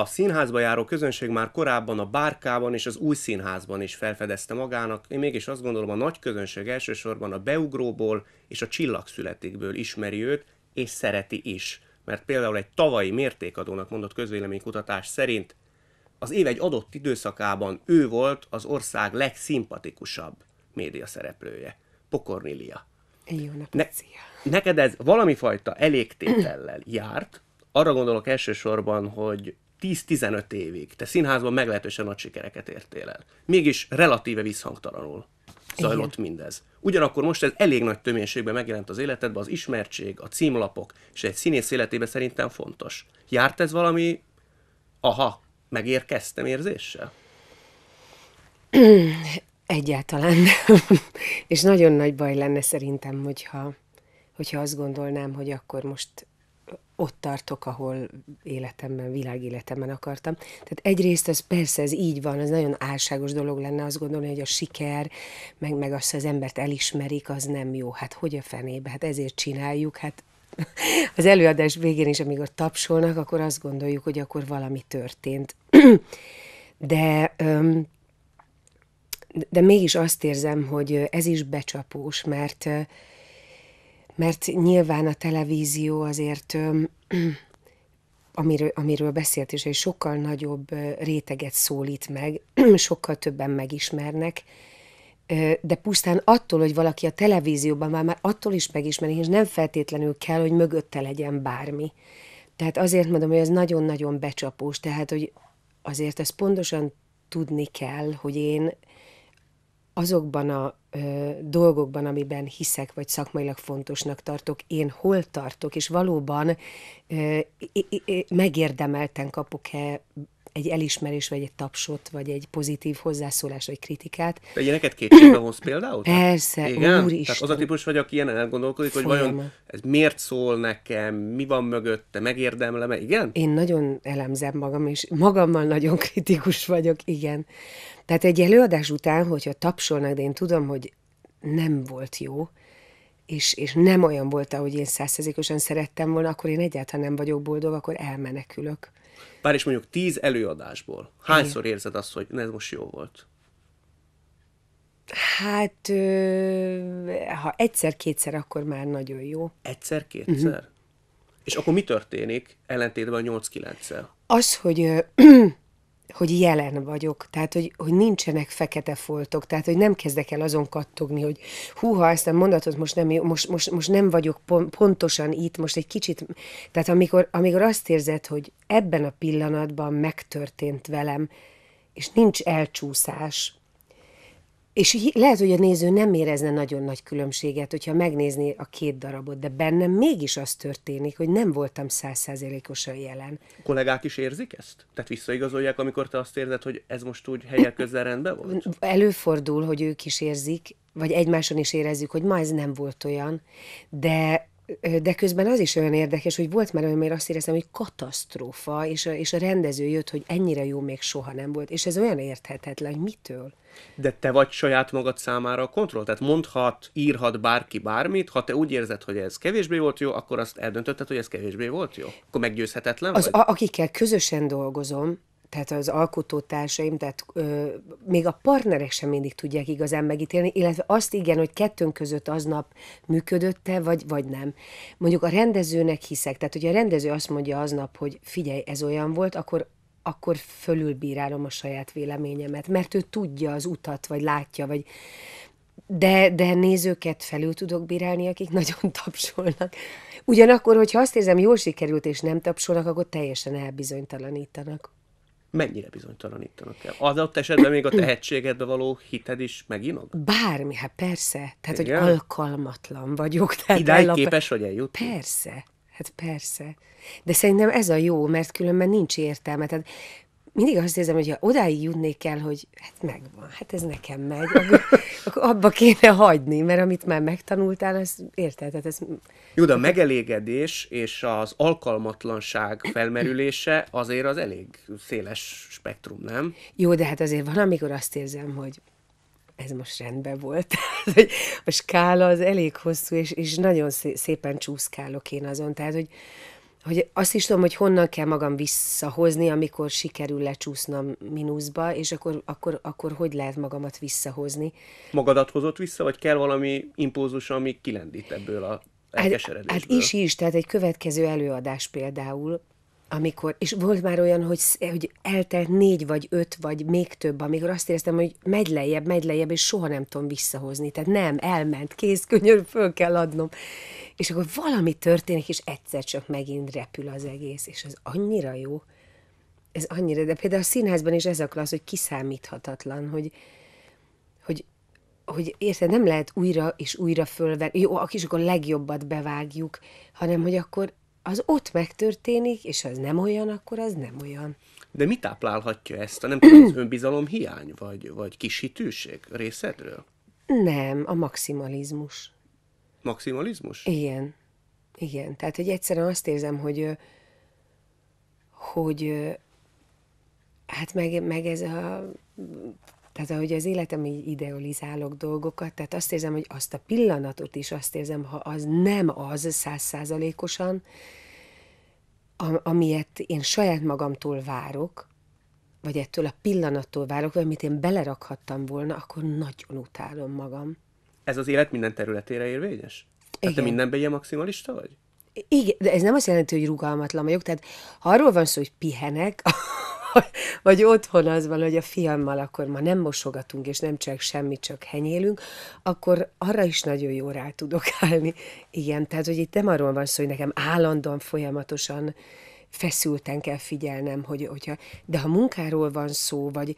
a színházba járó közönség már korábban a bárkában és az új színházban is felfedezte magának. Én mégis azt gondolom, a nagy közönség elsősorban a beugróból és a csillagszületikből ismeri őt, és szereti is. Mert például egy tavalyi mértékadónak mondott közvéleménykutatás szerint az év egy adott időszakában ő volt az ország legszimpatikusabb média szereplője. Pokornilia. Jó napot, Ne-. Neked ez valami fajta elégtétellel járt. Arra gondolok elsősorban, hogy 10-15 évig te színházban meglehetősen nagy sikereket értél el. Mégis relatíve visszhangtalanul zajlott Igen. mindez. Ugyanakkor most ez elég nagy töménységben megjelent az életedben, az ismertség, a címlapok, és egy színész életében szerintem fontos. Járt ez valami, aha, megérkeztem érzéssel? Egyáltalán nem. És nagyon nagy baj lenne szerintem, hogyha, hogyha azt gondolnám, hogy akkor most ott tartok, ahol életemben, világéletemben akartam. Tehát egyrészt az persze, ez így van, az nagyon álságos dolog lenne azt gondolni, hogy a siker, meg, meg azt, hogy az embert elismerik, az nem jó. Hát hogy a fenébe? Hát ezért csináljuk, hát az előadás végén is, amikor tapsolnak, akkor azt gondoljuk, hogy akkor valami történt. De de mégis azt érzem, hogy ez is becsapós, mert, mert nyilván a televízió azért, amiről, amiről beszélt is, egy sokkal nagyobb réteget szólít meg, sokkal többen megismernek, de pusztán attól, hogy valaki a televízióban már, már attól is megismerik, és nem feltétlenül kell, hogy mögötte legyen bármi. Tehát azért mondom, hogy ez nagyon-nagyon becsapós, tehát, hogy azért ezt pontosan tudni kell, hogy én azokban a ö, dolgokban, amiben hiszek, vagy szakmailag fontosnak tartok, én hol tartok, és valóban ö, i- i- megérdemelten kapok-e egy elismerés, vagy egy tapsot, vagy egy pozitív hozzászólást, vagy kritikát. De ilyeneket kétségbe hoz például? Persze, Igen? úristen. Tehát az a típus vagy, aki ilyen elgondolkodik, hogy vajon ez miért szól nekem, mi van mögötte, megérdemlem-e? Igen? Én nagyon elemzem magam, és magammal nagyon kritikus vagyok, igen. Tehát egy előadás után, hogyha tapsolnak, de én tudom, hogy nem volt jó, és, és nem olyan volt, ahogy én százszerzékosan szerettem volna, akkor én egyáltalán nem vagyok boldog, akkor elmenekülök. Bár is mondjuk tíz előadásból. Hányszor érzed azt, hogy ez most jó volt? Hát, ö, ha egyszer-kétszer, akkor már nagyon jó. Egyszer-kétszer? Uh-huh. És akkor mi történik ellentétben a 8-9-szel? Az, hogy, ö, hogy jelen vagyok, tehát, hogy, hogy nincsenek fekete foltok, tehát, hogy nem kezdek el azon kattogni, hogy húha, ezt a mondatot most nem, most, most, most nem vagyok pon- pontosan itt, most egy kicsit, tehát amikor, amikor azt érzed, hogy ebben a pillanatban megtörtént velem, és nincs elcsúszás, és lehet, hogy a néző nem érezne nagyon nagy különbséget, hogyha megnézné a két darabot, de bennem mégis az történik, hogy nem voltam százszázalékosan jelen. A kollégák is érzik ezt? Tehát visszaigazolják, amikor te azt érzed, hogy ez most úgy helyek közel rendben volt? Előfordul, hogy ők is érzik, vagy egymáson is érezzük, hogy ma ez nem volt olyan, de de közben az is olyan érdekes, hogy volt már olyan, mert azt éreztem, hogy katasztrófa, és a, és a rendező jött, hogy ennyire jó még soha nem volt, és ez olyan érthetetlen, hogy mitől. De te vagy saját magad számára a kontroll? Tehát mondhat, írhat bárki bármit, ha te úgy érzed, hogy ez kevésbé volt jó, akkor azt eldöntötted, hogy ez kevésbé volt jó? Akkor meggyőzhetetlen Az, vagy? a, akikkel közösen dolgozom, tehát az alkotótársaim, tehát ö, még a partnerek sem mindig tudják igazán megítélni, illetve azt igen, hogy kettőnk között aznap működötte, vagy, vagy nem. Mondjuk a rendezőnek hiszek, tehát hogyha a rendező azt mondja aznap, hogy figyelj, ez olyan volt, akkor akkor fölülbírálom a saját véleményemet, mert ő tudja az utat, vagy látja, vagy de, de nézőket felül tudok bírálni, akik nagyon tapsolnak. Ugyanakkor, hogyha azt érzem, jól sikerült, és nem tapsolnak, akkor teljesen elbizonytalanítanak. Mennyire bizonytalanítanak el? Az ott esetben még a tehetségedbe való hited is meginog? Bármi, hát persze. Tehát, Igen? hogy alkalmatlan vagyok. Tehát Idáig ellap- képes vagy eljutni? Persze, hát persze. De szerintem ez a jó, mert különben nincs értelme. Tehát mindig azt érzem, hogy ha odáig jutnék el, hogy hát megvan, hát ez nekem megy, akkor, akkor abba kéne hagyni, mert amit már megtanultál, az érted, tehát ez Jó, de a megelégedés és az alkalmatlanság felmerülése azért az elég széles spektrum, nem? Jó, de hát azért van, amikor azt érzem, hogy ez most rendben volt. A skála az elég hosszú, és, és nagyon szé- szépen csúszkálok én azon. Tehát, hogy hogy azt is tudom, hogy honnan kell magam visszahozni, amikor sikerül lecsúsznom mínuszba, és akkor, akkor, akkor hogy lehet magamat visszahozni. Magadat hozott vissza, vagy kell valami impulzus, ami kilendít ebből a Hát, hát is is, tehát egy következő előadás például, amikor, és volt már olyan, hogy, hogy eltelt négy vagy öt, vagy még több, amikor azt éreztem, hogy megy lejjebb, megy lejjebb, és soha nem tudom visszahozni. Tehát nem, elment, kész, könyör, föl kell adnom. És akkor valami történik, és egyszer csak megint repül az egész, és ez annyira jó. Ez annyira, de például a színházban is ez a klassz, hogy kiszámíthatatlan, hogy, hogy, hogy érted, nem lehet újra és újra fölvenni, jó, és akkor legjobbat bevágjuk, hanem hogy akkor az ott megtörténik, és az nem olyan, akkor az nem olyan. De mi táplálhatja ezt? A nem tudom, az önbizalom hiány, vagy, vagy kis hitűség részedről? Nem, a maximalizmus. Maximalizmus? Igen. Igen. Tehát, hogy egyszerűen azt érzem, hogy hogy hát meg, meg ez a tehát ahogy az életem így idealizálok dolgokat, tehát azt érzem, hogy azt a pillanatot is azt érzem, ha az nem az százszázalékosan, amilyet én saját magamtól várok, vagy ettől a pillanattól várok, vagy amit én belerakhattam volna, akkor nagyon utálom magam. Ez az élet minden területére érvényes? Tehát te mindenben ilyen maximalista vagy? Igen, de ez nem azt jelenti, hogy rugalmatlan vagyok. Tehát ha arról van szó, hogy pihenek, vagy otthon az van, hogy a fiammal akkor ma nem mosogatunk, és nem csak semmit, csak henyélünk, akkor arra is nagyon jó rá tudok állni. Igen, tehát, hogy itt nem arról van szó, hogy nekem állandóan, folyamatosan feszülten kell figyelnem, hogy, hogyha, de ha munkáról van szó, vagy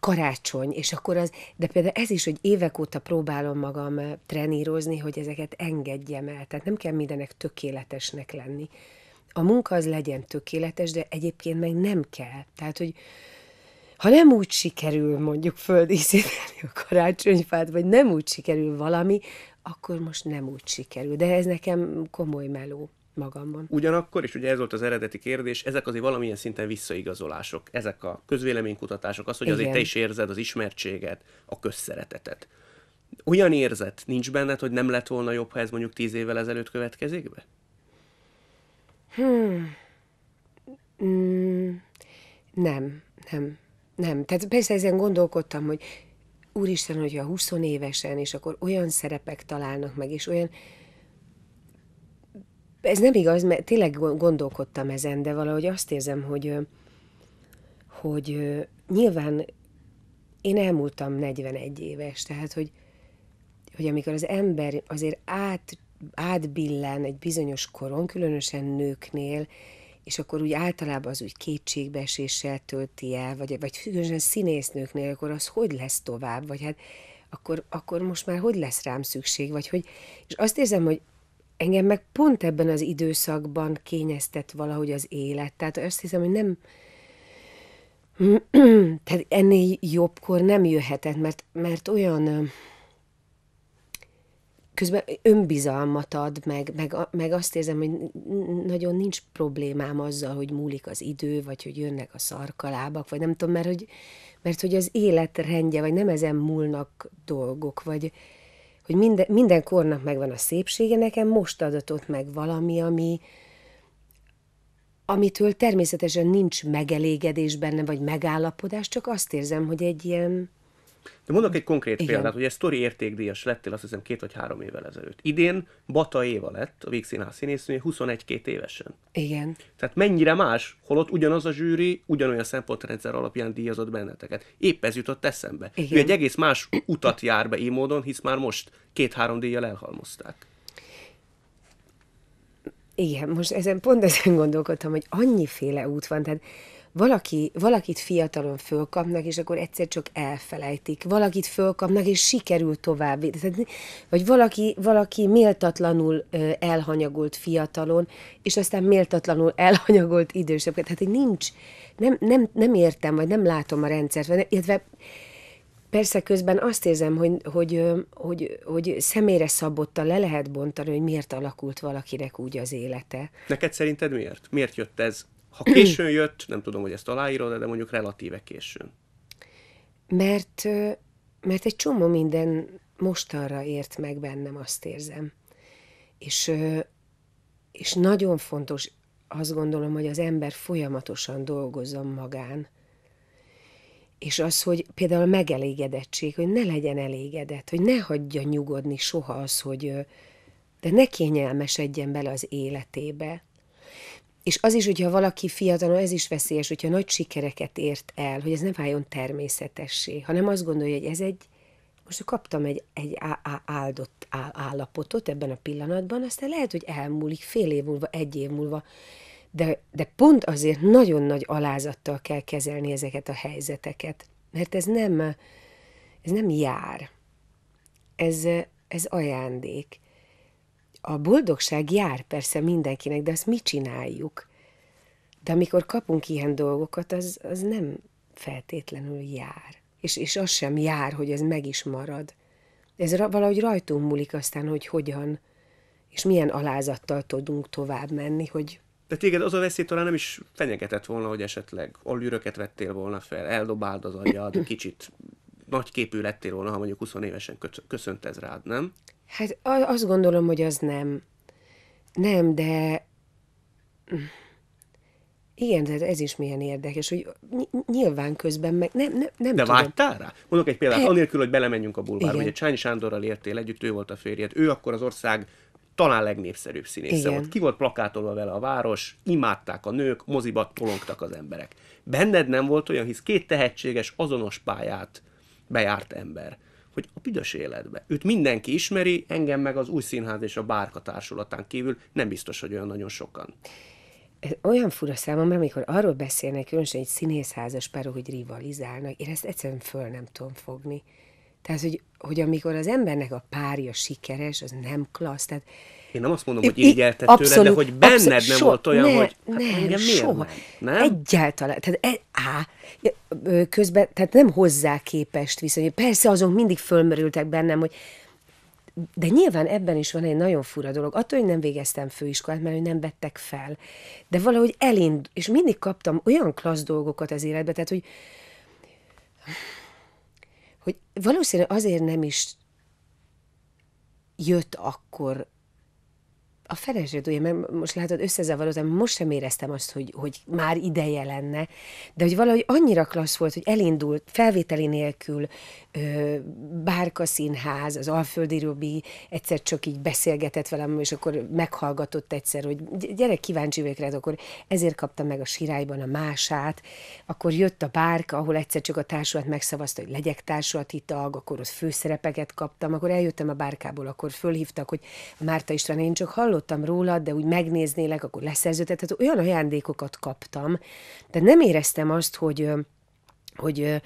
karácsony, és akkor az, de például ez is, hogy évek óta próbálom magam trenírozni, hogy ezeket engedjem el. Tehát nem kell mindenek tökéletesnek lenni a munka az legyen tökéletes, de egyébként meg nem kell. Tehát, hogy ha nem úgy sikerül mondjuk földíszíteni a karácsonyfát, vagy nem úgy sikerül valami, akkor most nem úgy sikerül. De ez nekem komoly meló magamban. Ugyanakkor, és ugye ez volt az eredeti kérdés, ezek azért valamilyen szinten visszaigazolások. Ezek a közvéleménykutatások, az, hogy Igen. azért te is érzed az ismertséget, a közszeretetet. Olyan érzet nincs benned, hogy nem lett volna jobb, ha ez mondjuk tíz évvel ezelőtt következik be? Hmm. Mm, nem, nem, nem. Tehát persze ezen gondolkodtam, hogy úristen, hogyha 20 évesen, és akkor olyan szerepek találnak meg, és olyan... Ez nem igaz, mert tényleg gondolkodtam ezen, de valahogy azt érzem, hogy, hogy nyilván én elmúltam 41 éves, tehát hogy, hogy amikor az ember azért át átbillen egy bizonyos koron, különösen nőknél, és akkor úgy általában az úgy kétségbeeséssel tölti el, vagy, vagy különösen színésznőknél, akkor az hogy lesz tovább, vagy hát akkor, akkor most már hogy lesz rám szükség, vagy hogy, és azt érzem, hogy engem meg pont ebben az időszakban kényeztet valahogy az élet, tehát azt hiszem, hogy nem, tehát ennél jobbkor nem jöhetett, mert, mert olyan, közben önbizalmat ad, meg, meg, meg azt érzem, hogy nagyon nincs problémám azzal, hogy múlik az idő, vagy hogy jönnek a szarkalábak, vagy nem tudom, mert hogy, mert hogy az élet rendje, vagy nem ezen múlnak dolgok, vagy hogy minden, minden kornak megvan a szépsége, nekem most adatott meg valami, ami, amitől természetesen nincs megelégedés benne, vagy megállapodás, csak azt érzem, hogy egy ilyen, de mondok egy konkrét Igen. példát, hogy egy sztori értékdíjas lettél azt hiszem két vagy három évvel ezelőtt. Idén Bata Éva lett, a Vígszínház színésznője, 21-2 évesen. Igen. Tehát mennyire más, holott ugyanaz a zsűri, ugyanolyan szempontrendszer alapján díjazott benneteket. Épp ez jutott eszembe. Igen. Ő egy egész más utat jár be így módon, hisz már most két-három díjjal elhalmozták. Igen, most ezen pont ezen gondolkodtam, hogy annyiféle út van, tehát valaki, valakit fiatalon fölkapnak, és akkor egyszer csak elfelejtik. Valakit fölkapnak, és sikerül tovább. Vagy valaki, valaki méltatlanul elhanyagolt fiatalon, és aztán méltatlanul elhanyagolt idősebb. Tehát, hogy nincs, nem, nem, nem értem, vagy nem látom a rendszert. Illetve Persze közben azt érzem, hogy, hogy, hogy, hogy személyre szabottan le lehet bontani, hogy miért alakult valakinek úgy az élete. Neked szerinted miért? Miért jött ez ha későn jött, nem tudom, hogy ezt aláírod, de mondjuk relatíve későn. Mert, mert egy csomó minden mostanra ért meg bennem, azt érzem. És, és nagyon fontos azt gondolom, hogy az ember folyamatosan dolgozzon magán. És az, hogy például a megelégedettség, hogy ne legyen elégedett, hogy ne hagyja nyugodni soha az, hogy de ne kényelmesedjen bele az életébe. És az is, hogyha valaki fiatal, ez is veszélyes, hogyha nagy sikereket ért el, hogy ez ne váljon természetessé, hanem azt gondolja, hogy ez egy, most kaptam egy, egy áldott állapotot ebben a pillanatban, aztán lehet, hogy elmúlik fél év múlva, egy év múlva, de, de pont azért nagyon nagy alázattal kell kezelni ezeket a helyzeteket, mert ez nem, ez nem jár. Ez, ez ajándék. A boldogság jár persze mindenkinek, de azt mi csináljuk? De amikor kapunk ilyen dolgokat, az, az nem feltétlenül jár. És, és az sem jár, hogy ez meg is marad. Ez valahogy rajtunk múlik aztán, hogy hogyan, és milyen alázattal tudunk tovább menni, hogy de téged az a veszély talán nem is fenyegetett volna, hogy esetleg allűröket vettél volna fel, eldobáld az agyad, kicsit nagyképű lettél volna, ha mondjuk 20 évesen köszönt ez rád, nem? Hát azt gondolom, hogy az nem. Nem, de... Igen, de ez is milyen érdekes, hogy nyilván közben meg nem, nem, nem De tudom. vágytál rá? Mondok egy példát, anélkül, hogy belemenjünk a bulvárba. Ugye Csányi Sándorral értél együtt, ő volt a férjed. Ő akkor az ország talán legnépszerűbb színésze Igen. volt. Ki volt plakátolva vele a város, imádták a nők, moziba tolongtak az emberek. Benned nem volt olyan, hisz két tehetséges, azonos pályát bejárt ember hogy a büdös életbe. Őt mindenki ismeri, engem meg az új színház és a bárka társulatán kívül nem biztos, hogy olyan nagyon sokan. Olyan fura számomra, amikor arról beszélnek, különösen egy színészházas párok, hogy rivalizálnak, én ezt egyszerűen föl nem tudom fogni. Tehát, hogy, hogy amikor az embernek a párja sikeres, az nem klassz. Tehát én nem azt mondom, hogy irigyelted tőled, de hogy benned abszolút, nem so, volt olyan, ne, hogy hát nem, engem soha. Nem? nem? Egyáltalán. Tehát, e, á, közben, tehát nem hozzá képest viszont. Persze azon mindig fölmerültek bennem, hogy de nyilván ebben is van egy nagyon fura dolog. Attól, hogy nem végeztem főiskolát, mert hogy nem vettek fel. De valahogy elind, és mindig kaptam olyan klassz dolgokat az életbe, tehát, hogy, hogy valószínűleg azért nem is jött akkor a feleségedője, mert most látod, összezavarodtam, most sem éreztem azt, hogy, hogy már ideje lenne, de hogy valahogy annyira klassz volt, hogy elindult felvételi nélkül ö, Bárka Színház, az Alföldi Robi egyszer csak így beszélgetett velem, és akkor meghallgatott egyszer, hogy gyerek kíváncsi vagyok rád, akkor ezért kaptam meg a sirályban a mását, akkor jött a Bárka, ahol egyszer csak a társulat megszavazta, hogy legyek társulati tag, akkor ott főszerepeket kaptam, akkor eljöttem a Bárkából, akkor fölhívtak, hogy Márta István, én csak hallottam, hallottam rólad, de úgy megnéznélek, akkor. Tehát olyan ajándékokat kaptam, de nem éreztem azt, hogy, hogy,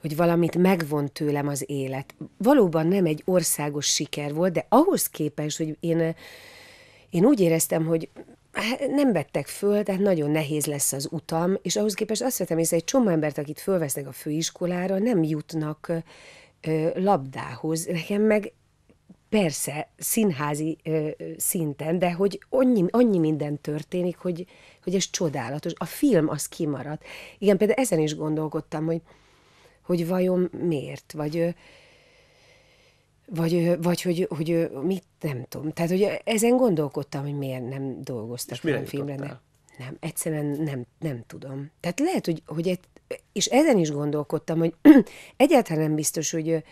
hogy valamit megvon tőlem az élet. Valóban nem egy országos siker volt, de ahhoz képest, hogy én, én úgy éreztem, hogy hát nem vettek föl, tehát nagyon nehéz lesz az utam, és ahhoz képest azt vettem észre, egy csomó embert, akit fölvesznek a főiskolára, nem jutnak labdához. Nekem meg Persze, színházi ö, szinten, de hogy annyi, annyi minden történik, hogy, hogy ez csodálatos. A film az kimaradt. Igen, például ezen is gondolkodtam, hogy, hogy vajon miért, vagy, vagy, vagy hogy, hogy mit, nem tudom. Tehát, hogy ezen gondolkodtam, hogy miért nem dolgoztak olyan filmre. Nem, nem, egyszerűen nem, nem tudom. Tehát lehet, hogy, hogy és ezen is gondolkodtam, hogy egyáltalán nem biztos, hogy,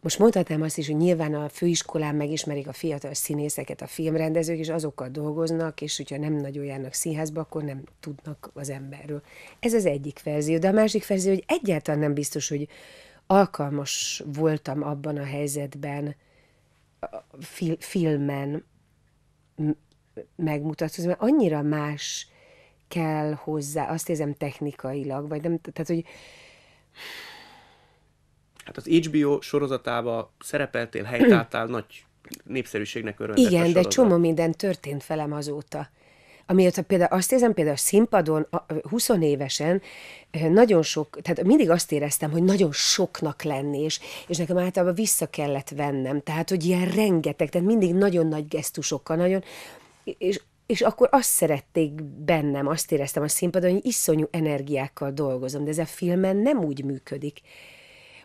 most mondhatnám azt is, hogy nyilván a főiskolán megismerik a fiatal színészeket, a filmrendezők, és azokkal dolgoznak, és hogyha nem nagyon járnak színházba, akkor nem tudnak az emberről. Ez az egyik verzió. De a másik verzió, hogy egyáltalán nem biztos, hogy alkalmas voltam abban a helyzetben a fil- filmen megmutatni, mert annyira más kell hozzá, azt érzem technikailag, vagy nem, tehát, hogy Hát az HBO sorozatába szerepeltél, helytáltál, nagy népszerűségnek örömben. Igen, de csomó minden történt velem azóta. Amióta például azt érzem, például a színpadon 20 évesen nagyon sok, tehát mindig azt éreztem, hogy nagyon soknak lenni, és, és nekem általában vissza kellett vennem. Tehát, hogy ilyen rengeteg, tehát mindig nagyon nagy gesztusokkal, nagyon, és, és akkor azt szerették bennem, azt éreztem a színpadon, hogy iszonyú energiákkal dolgozom, de ez a filmen nem úgy működik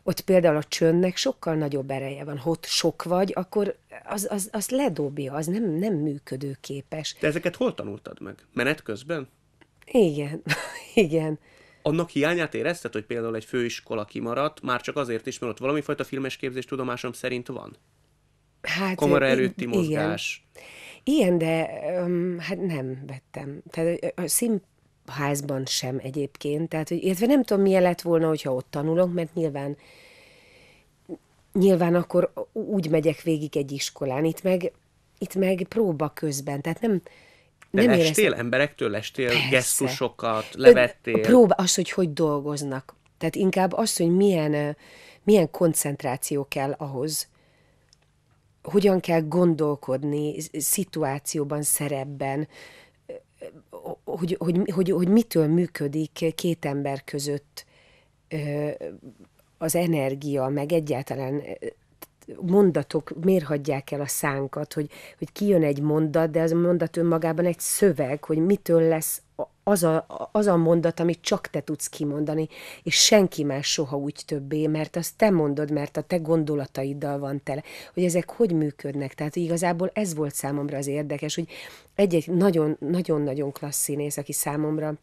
ott például a csöndnek sokkal nagyobb ereje van. Ha ott sok vagy, akkor az, az, az ledobja, az nem, nem működőképes. De ezeket hol tanultad meg? Menet közben? Igen, igen. Annak hiányát érezted, hogy például egy főiskola kimaradt, már csak azért is, mert ott valami fajta filmes képzés tudomásom szerint van? Hát, Kamera előtti igen. mozgás. Igen, de um, hát nem vettem. Tehát a színházban sem egyébként. Tehát, hogy, illetve nem tudom, milyen lett volna, hogyha ott tanulok, mert nyilván nyilván akkor úgy megyek végig egy iskolán. Itt meg, itt meg próba közben. Tehát nem, De nem lestél éreztem- emberektől, lestél Persze. gesztusokat, levettél. Próba, az, hogy hogy dolgoznak. Tehát inkább az, hogy milyen, milyen koncentráció kell ahhoz, hogyan kell gondolkodni sz- szituációban, szerepben, hogy, hogy, hogy, hogy mitől működik két ember között az energia, meg egyáltalán mondatok miért hagyják el a szánkat, hogy, hogy kijön egy mondat, de az a mondat önmagában egy szöveg, hogy mitől lesz az a, az a mondat, amit csak te tudsz kimondani, és senki más soha úgy többé, mert azt te mondod, mert a te gondolataiddal van tele, hogy ezek hogy működnek. Tehát igazából ez volt számomra az érdekes, hogy egy-egy nagyon- nagyon-nagyon klassz színész, aki számomra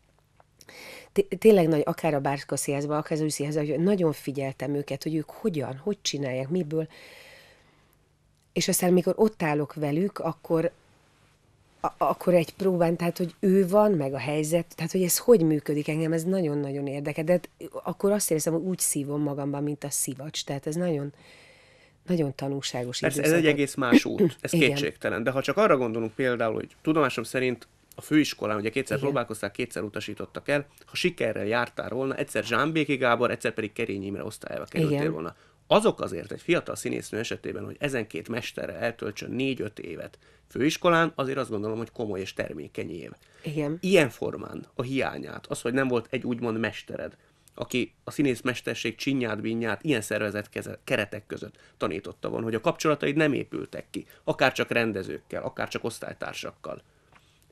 té- tényleg nagy, akár a Bárka Színházban, akár az Színházban, hogy nagyon figyeltem őket, hogy ők hogyan, hogy csinálják, miből. És aztán, mikor ott állok velük, akkor, akkor egy próbán, tehát, hogy ő van, meg a helyzet, tehát, hogy ez hogy működik engem, ez nagyon-nagyon érdekel. De hát akkor azt érzem, hogy úgy szívom magamban, mint a szivacs. Tehát ez nagyon, nagyon tanulságos ez időszak egy egész más út, ez Igen. kétségtelen. De ha csak arra gondolunk például, hogy tudomásom szerint a főiskolán, ugye kétszer Igen. próbálkozták, kétszer utasítottak el, ha sikerrel jártál volna, egyszer Zsámbéki Gábor, egyszer pedig Kerényi Imre osztályába kerültél Igen. volna. Azok azért egy fiatal színésznő esetében, hogy ezen két mesterrel eltöltsön négy-öt évet főiskolán, azért azt gondolom, hogy komoly és termékeny év. Igen. Ilyen formán a hiányát, az, hogy nem volt egy úgymond mestered, aki a színész mesterség csinyát, binyát ilyen szervezet keze- keretek között tanította volna, hogy a kapcsolataid nem épültek ki, akár csak rendezőkkel, akár csak osztálytársakkal.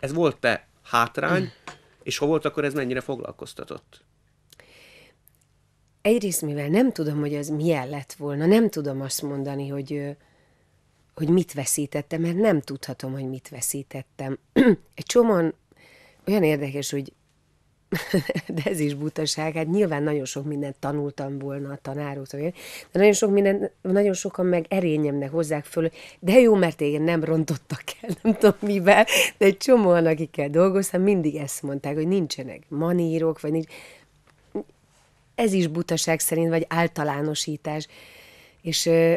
Ez volt-e hátrány, és ha volt, akkor ez mennyire foglalkoztatott? Egyrészt, mivel nem tudom, hogy az milyen lett volna, nem tudom azt mondani, hogy, hogy mit veszítettem, mert nem tudhatom, hogy mit veszítettem. Egy csomóan olyan érdekes, hogy de ez is butaság, hát nyilván nagyon sok mindent tanultam volna a tanároktól, de nagyon, sok minden, nagyon sokan meg erényemnek hozzák föl, de jó, mert téged nem rontottak el, nem tudom mivel, de egy csomóan, akikkel dolgoztam, mindig ezt mondták, hogy nincsenek manírok, vagy nincs, ez is butaság szerint, vagy általánosítás. És ö,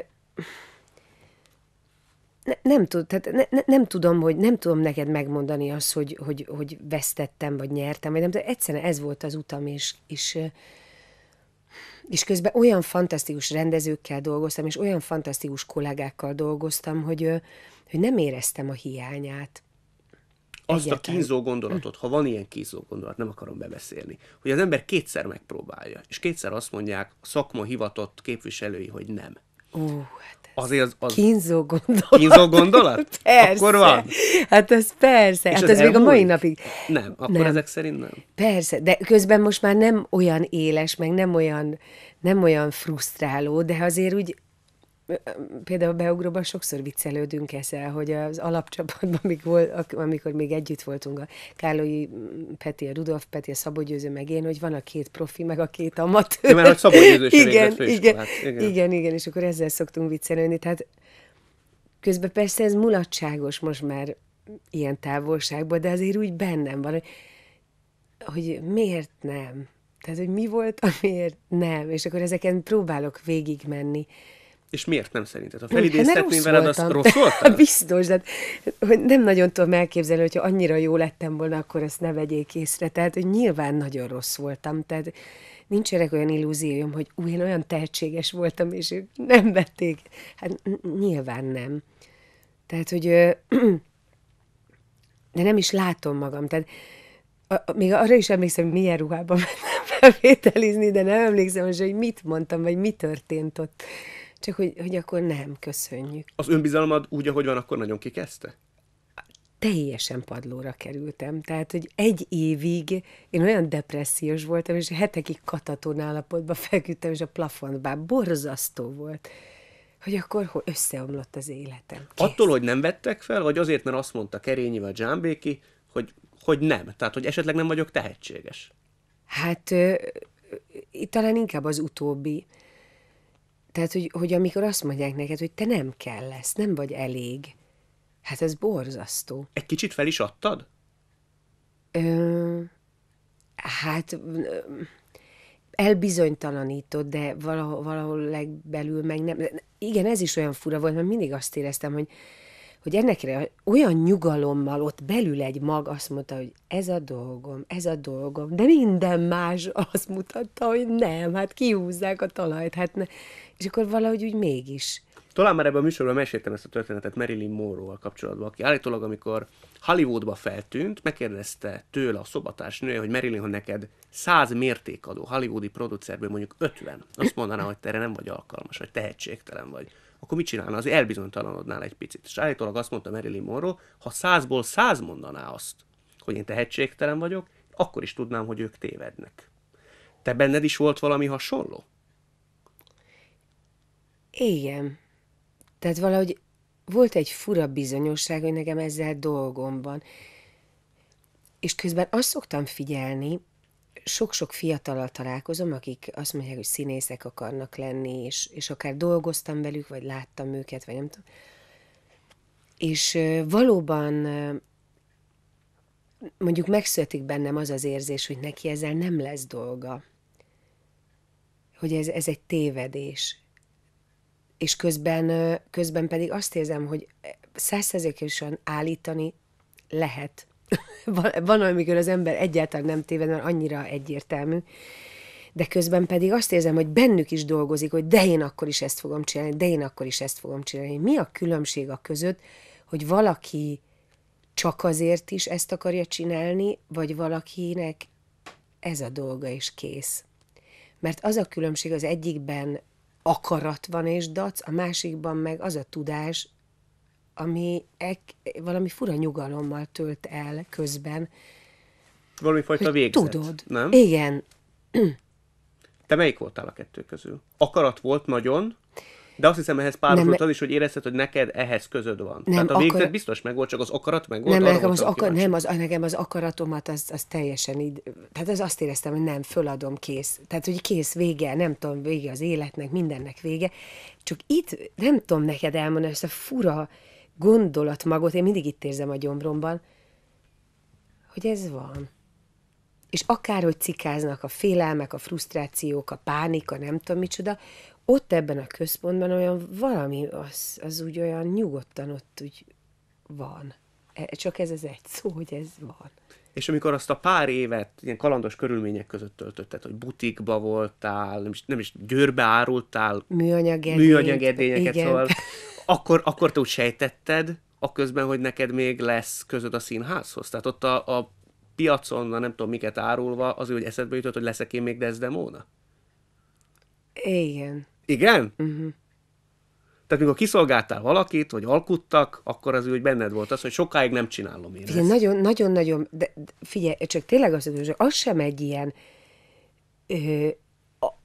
ne, nem, tud, tehát ne, ne, nem tudom, hogy nem tudom neked megmondani azt, hogy, hogy, hogy vesztettem, vagy nyertem, vagy nem tudom. Egyszerűen ez volt az utam, és, és, és közben olyan fantasztikus rendezőkkel dolgoztam, és olyan fantasztikus kollégákkal dolgoztam, hogy, hogy nem éreztem a hiányát. Azt a Egyáltalán. kínzó gondolatot, ha van ilyen kínzó gondolat, nem akarom bebeszélni, hogy az ember kétszer megpróbálja, és kétszer azt mondják a szakma hivatott képviselői, hogy nem. Ó, hát ez Azért az, az kínzó gondolat. kínzó gondolat? Persze. Akkor van. Hát az persze. És hát ez még a mai napig. Nem, akkor Nem. ezek szerint nem. Persze, de közben most már nem olyan éles, meg nem olyan, nem olyan frusztráló, de azért úgy, például beugróban sokszor viccelődünk ezzel, hogy az alapcsapatban, amik volt, amikor még együtt voltunk, a Kálói Peti, a Rudolf Peti, a Szabó Győző, meg én, hogy van a két profi, meg a két amatőr. Ja, mert hogy Szabó Győző igen, igen, főiskolát. igen, Igen. igen, és akkor ezzel szoktunk viccelődni. Tehát közben persze ez mulatságos most már ilyen távolságban, de azért úgy bennem van, hogy hogy miért nem? Tehát, hogy mi volt, amiért nem? És akkor ezeken próbálok végigmenni. És miért nem szerinted? Ha Hát, felidéztetném rossz veled, az voltam. rossz voltál? Biztos, de hogy nem nagyon tudom elképzelni, hogyha annyira jó lettem volna, akkor ezt ne vegyék észre. Tehát, hogy nyilván nagyon rossz voltam. Tehát nincsenek olyan illúzióim, hogy új, én olyan tehetséges voltam, és ők nem vették. Hát nyilván nem. Tehát, hogy ö, de nem is látom magam. Tehát a, a, még arra is emlékszem, hogy milyen ruhában mentem felvételizni, de nem emlékszem, hogy mit mondtam, vagy mi történt ott. Csak hogy, hogy akkor nem, köszönjük. Az önbizalmad úgy, ahogy van, akkor nagyon kikezdte? teljesen padlóra kerültem. Tehát, hogy egy évig én olyan depressziós voltam, és hetekig kataton állapotban feküdtem, és a plafonban borzasztó volt hogy akkor hogy összeomlott az életem. Kész. Attól, hogy nem vettek fel, vagy azért, mert azt mondta Kerényi vagy Zsámbéki, hogy, hogy nem. Tehát, hogy esetleg nem vagyok tehetséges. Hát ö, talán inkább az utóbbi. Tehát, hogy, hogy amikor azt mondják neked, hogy te nem kell lesz, nem vagy elég, hát ez borzasztó. Egy kicsit fel is adtad? Ö, hát elbizonytalanított, de valahol, valahol legbelül meg nem. Igen, ez is olyan fura volt, mert mindig azt éreztem, hogy, hogy ennek olyan nyugalommal ott belül egy mag azt mondta, hogy ez a dolgom, ez a dolgom, de minden más azt mutatta, hogy nem, hát kihúzzák a talajt, hát ne. És akkor valahogy úgy mégis. Talán már ebben a műsorban meséltem ezt a történetet Marilyn Monroe-val kapcsolatban, aki állítólag, amikor Hollywoodba feltűnt, megkérdezte tőle a szobatárs nője, hogy Marilyn, ha neked száz mértékadó hollywoodi producerből mondjuk 50, azt mondaná, hogy te erre nem vagy alkalmas, vagy tehetségtelen vagy, akkor mit csinálna? Az elbizonytalanodnál egy picit. És állítólag azt mondta Marilyn Monroe, ha százból száz mondaná azt, hogy én tehetségtelen vagyok, akkor is tudnám, hogy ők tévednek. Te benned is volt valami hasonló? Igen. Tehát valahogy volt egy fura bizonyosság, hogy nekem ezzel dolgom van. És közben azt szoktam figyelni, sok-sok fiatalal találkozom, akik azt mondják, hogy színészek akarnak lenni, és, és akár dolgoztam velük, vagy láttam őket, vagy nem tudom. És valóban mondjuk megszületik bennem az az érzés, hogy neki ezzel nem lesz dolga. Hogy ez, ez egy tévedés és közben, közben pedig azt érzem, hogy százszerzékosan állítani lehet. van, amikor az ember egyáltalán nem téved, mert annyira egyértelmű, de közben pedig azt érzem, hogy bennük is dolgozik, hogy de én akkor is ezt fogom csinálni, de én akkor is ezt fogom csinálni. Mi a különbség a között, hogy valaki csak azért is ezt akarja csinálni, vagy valakinek ez a dolga is kész. Mert az a különbség az egyikben akarat van és dac, a másikban meg az a tudás, ami ek, valami fura nyugalommal tölt el közben. Valami fajta végzet, Tudod. nem? Igen. Te melyik voltál a kettő közül? Akarat volt nagyon, de azt hiszem ehhez párosult az is, hogy érezted, hogy neked ehhez közöd van. Nem, Tehát a végzet akar... biztos meg volt, csak az akarat meg volt. Nem, nekem az, akar... nem az, nekem az akaratomat az, az teljesen így, tehát az azt éreztem, hogy nem, föladom, kész. Tehát, hogy kész, vége, nem tudom, vége az életnek, mindennek vége. Csak itt nem tudom neked elmondani ezt a fura gondolatmagot, én mindig itt érzem a gyomromban, hogy ez van. És akárhogy cikáznak a félelmek, a frusztrációk, a pánika, nem tudom micsoda, ott ebben a központban olyan valami, az, az úgy olyan nyugodtan ott úgy van. E, csak ez az egy szó, hogy ez van. És amikor azt a pár évet ilyen kalandos körülmények között töltötted, hogy butikba voltál, nem is, nem is győrbe árultál, műanyag, edényeket, szóval akkor, akkor te úgy sejtetted, a közben, hogy neked még lesz közöd a színházhoz? Tehát ott a, a piacon, nem tudom miket árulva, az, hogy eszedbe jutott, hogy leszek én még Desdemona? Igen. Igen? Uh-huh. Tehát mikor kiszolgáltál valakit, vagy alkuttak, akkor az úgy benned volt az, hogy sokáig nem csinálom én figyelj, nagyon, nagyon, nagyon, de, de figyelj, csak tényleg azt hogy az sem egy ilyen ö,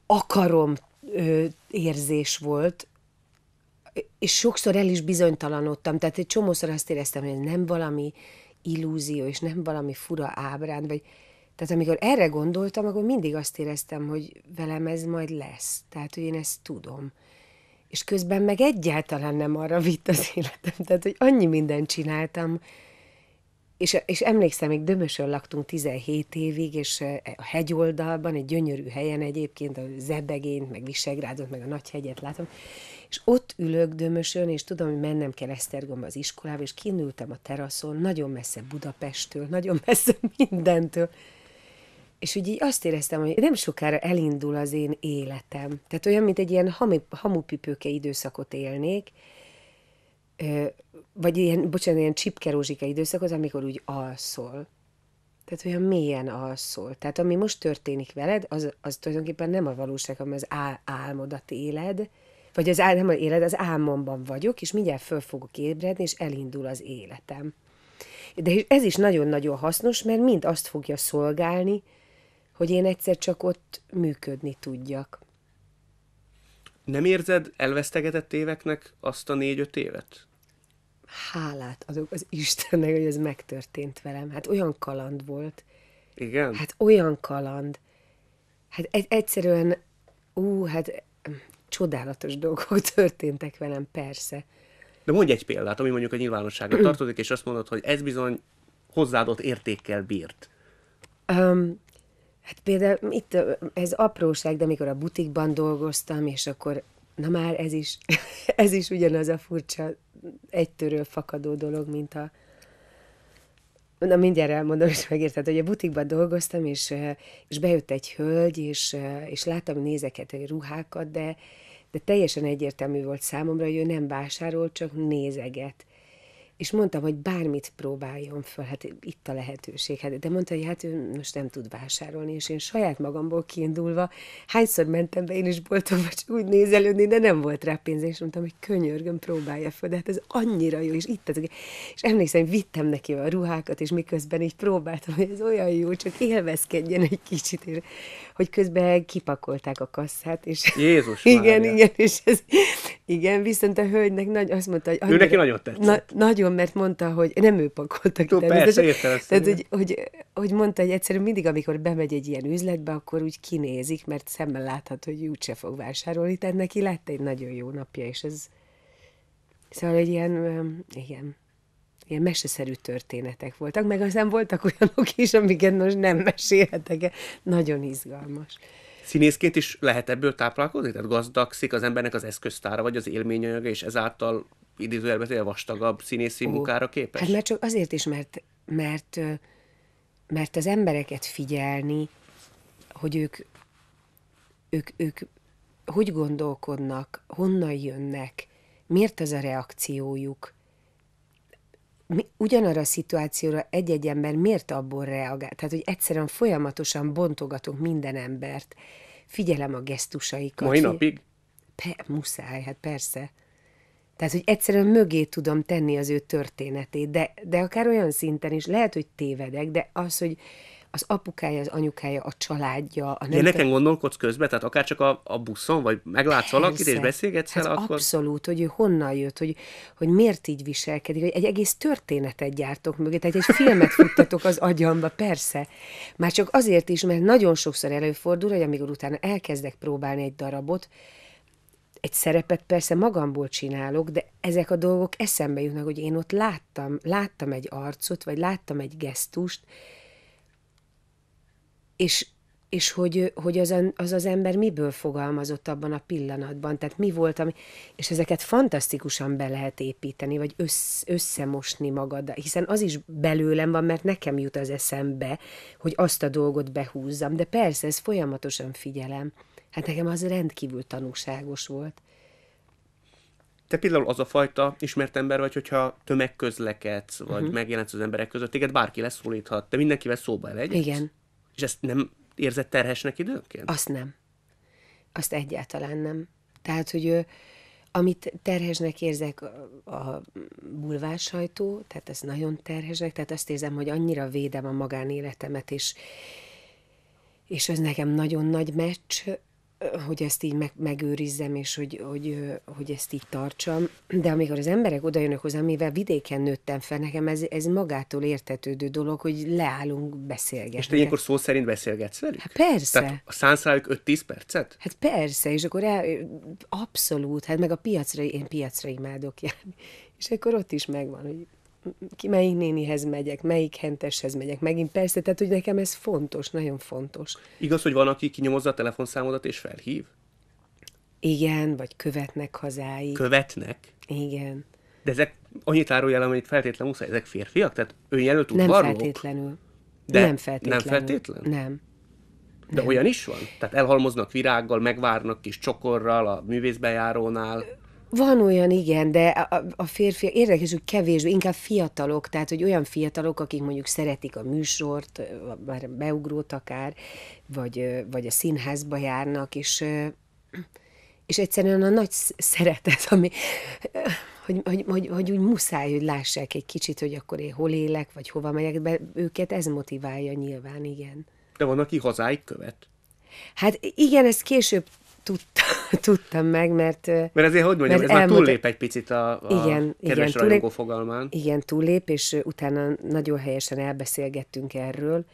akarom ö, érzés volt, és sokszor el is bizonytalanodtam, tehát egy csomószor azt éreztem, hogy nem valami illúzió, és nem valami fura ábrán, vagy tehát amikor erre gondoltam, akkor mindig azt éreztem, hogy velem ez majd lesz. Tehát, hogy én ezt tudom. És közben meg egyáltalán nem arra vitt az életem. Tehát, hogy annyi mindent csináltam, és, és emlékszem, még Dömösön laktunk 17 évig, és a hegyoldalban, egy gyönyörű helyen egyébként, a Zebegényt, meg Visegrádot, meg a Nagyhegyet látom, és ott ülök Dömösön, és tudom, hogy mennem kell Esztergomba az iskolába, és kinültem a teraszon, nagyon messze Budapesttől, nagyon messze mindentől, és úgy így azt éreztem, hogy nem sokára elindul az én életem. Tehát olyan, mint egy ilyen hamu, hamupipőke időszakot élnék, vagy ilyen, bocsánat, ilyen csipkerózsika időszakot, amikor úgy alszol. Tehát olyan mélyen alszol. Tehát ami most történik veled, az, az tulajdonképpen nem a valóság, hanem az ál, álmodat éled, vagy az ál, nem az éled, az álmomban vagyok, és mindjárt föl fogok ébredni, és elindul az életem. De ez is nagyon-nagyon hasznos, mert mind azt fogja szolgálni, hogy én egyszer csak ott működni tudjak. Nem érzed elvesztegetett éveknek azt a négy-öt évet? Hálát adok az Istennek, hogy ez megtörtént velem. Hát olyan kaland volt. Igen? Hát olyan kaland. Hát egy, egyszerűen, ú, hát csodálatos dolgok történtek velem, persze. De mondj egy példát, ami mondjuk a nyilvánosságra tartozik, és azt mondod, hogy ez bizony hozzáadott értékkel bírt. Um, hát például itt ez apróság, de amikor a butikban dolgoztam, és akkor na már ez is, ez is ugyanaz a furcsa egytörő fakadó dolog, mint a, Na mindjárt elmondom, és megérted, hogy a butikban dolgoztam, és, és bejött egy hölgy, és, és láttam nézeket, ruhákat, de, de teljesen egyértelmű volt számomra, hogy ő nem vásárol, csak nézeget és mondtam, hogy bármit próbáljon föl, hát itt a lehetőség. Hát, de mondta, hogy hát ő most nem tud vásárolni, és én saját magamból kiindulva, hányszor mentem be én is boltba, csak úgy nézelődni, de nem volt rá pénz, és mondtam, hogy könyörgöm, próbálja föl, de hát ez annyira jó, és itt azok. És emlékszem, hogy vittem neki a ruhákat, és miközben így próbáltam, hogy ez olyan jó, csak élvezkedjen egy kicsit, és hogy közben kipakolták a kasszát, és Jézus Igen, igen, és ez, igen, viszont a hölgynek nagy, azt mondta, hogy... Ő neki nagyon tetszett. Na, nagyon, mert mondta, hogy nem ő pakolta ki. Persze, értem Tehát, hogy, hogy, hogy, mondta, hogy egyszerűen mindig, amikor bemegy egy ilyen üzletbe, akkor úgy kinézik, mert szemmel látható, hogy úgyse fog vásárolni, tehát neki lett egy nagyon jó napja, és ez... Szóval egy ilyen, igen, ilyen meseszerű történetek voltak, meg aztán voltak olyanok is, amiket most nem mesélhetek el. Nagyon izgalmas. Színészként is lehet ebből táplálkozni? Tehát gazdagszik az embernek az eszköztára, vagy az élményanyaga, és ezáltal idézőjelben vastagabb színészi Ó, munkára képes? Hát mert csak azért is, mert, mert, mert az embereket figyelni, hogy ők, ők, ők hogy gondolkodnak, honnan jönnek, miért ez a reakciójuk, mi, ugyanarra a szituációra egy-egy ember miért abból reagál? Tehát, hogy egyszerűen folyamatosan bontogatunk minden embert, figyelem a gesztusaikat. Mai napig? Pe, muszáj, hát persze. Tehát, hogy egyszerűen mögé tudom tenni az ő történetét, de, de akár olyan szinten is, lehet, hogy tévedek, de az, hogy az apukája, az anyukája, a családja. A nem Ilyeneken gondolkodsz közben, tehát akár csak a, a buszon, vagy meglátsz Persze. valakit, és beszélgetsz hát akkor... Abszolút, hogy ő honnan jött, hogy, hogy miért így viselkedik, hogy egy egész történetet gyártok mögé, tehát egy filmet futtatok az agyamba, persze. Már csak azért is, mert nagyon sokszor előfordul, hogy amikor utána elkezdek próbálni egy darabot, egy szerepet persze magamból csinálok, de ezek a dolgok eszembe jutnak, hogy én ott láttam, láttam egy arcot, vagy láttam egy gesztust, és, és hogy, hogy az, az az ember miből fogalmazott abban a pillanatban, tehát mi volt, ami, és ezeket fantasztikusan be lehet építeni, vagy össz, összemosni magad, hiszen az is belőlem van, mert nekem jut az eszembe, hogy azt a dolgot behúzzam, de persze, ez folyamatosan figyelem. Hát nekem az rendkívül tanúságos volt. Te például az a fajta ismert ember vagy, hogyha tömegközlekedsz, vagy uh-huh. megjelensz az emberek között, téged bárki leszólíthat, te mindenkivel szóba legysz. Igen. És ezt nem érzed terhesnek időnként? Azt nem. Azt egyáltalán nem. Tehát, hogy amit terhesnek érzek a, a bulvás sajtó, tehát ez nagyon terhesnek, tehát azt érzem, hogy annyira védem a magánéletemet, és, és ez nekem nagyon nagy meccs, hogy ezt így meg, megőrizzem, és hogy, hogy, hogy ezt így tartsam. De amikor az emberek oda jönnek hozzám, mivel vidéken nőttem fel, nekem ez, ez magától értetődő dolog, hogy leállunk beszélgetni. És te ilyenkor szó szerint beszélgetsz velük? Hát persze. Tehát szánsz rájuk 5-10 percet? Hát persze, és akkor el, abszolút, hát meg a piacra, én piacra imádok járni. És akkor ott is megvan, hogy ki melyik nénihez megyek, melyik henteshez megyek, megint persze, tehát hogy nekem ez fontos, nagyon fontos. Igaz, hogy van, aki kinyomozza a telefonszámodat és felhív? Igen, vagy követnek hazáig. Követnek? Igen. De ezek annyit árulj el, amit feltétlenül muszáj, ezek férfiak? Tehát önjelölt Nem feltétlenül. De nem feltétlenül. Nem feltétlen? Nem. De nem. olyan is van? Tehát elhalmoznak virággal, megvárnak kis csokorral a művészbejárónál? Van olyan, igen, de a, a férfi érdekes, hogy kevésbé, inkább fiatalok, tehát hogy olyan fiatalok, akik mondjuk szeretik a műsort, már beugrót akár, vagy, vagy a színházba járnak, és, és egyszerűen a nagy szeretet, ami hogy, hogy, hogy, hogy úgy muszáj, hogy lássák egy kicsit, hogy akkor én hol élek, vagy hova megyek, be, őket ez motiválja nyilván, igen. De van, aki hazáig követ? Hát igen, ezt később tudta, tudtam meg, mert... Mert ezért, hogy mondjam, ez elmondta... már túllép egy picit a, a igen, kedves igen, túlép, fogalmán. Igen, túllép, és utána nagyon helyesen elbeszélgettünk erről.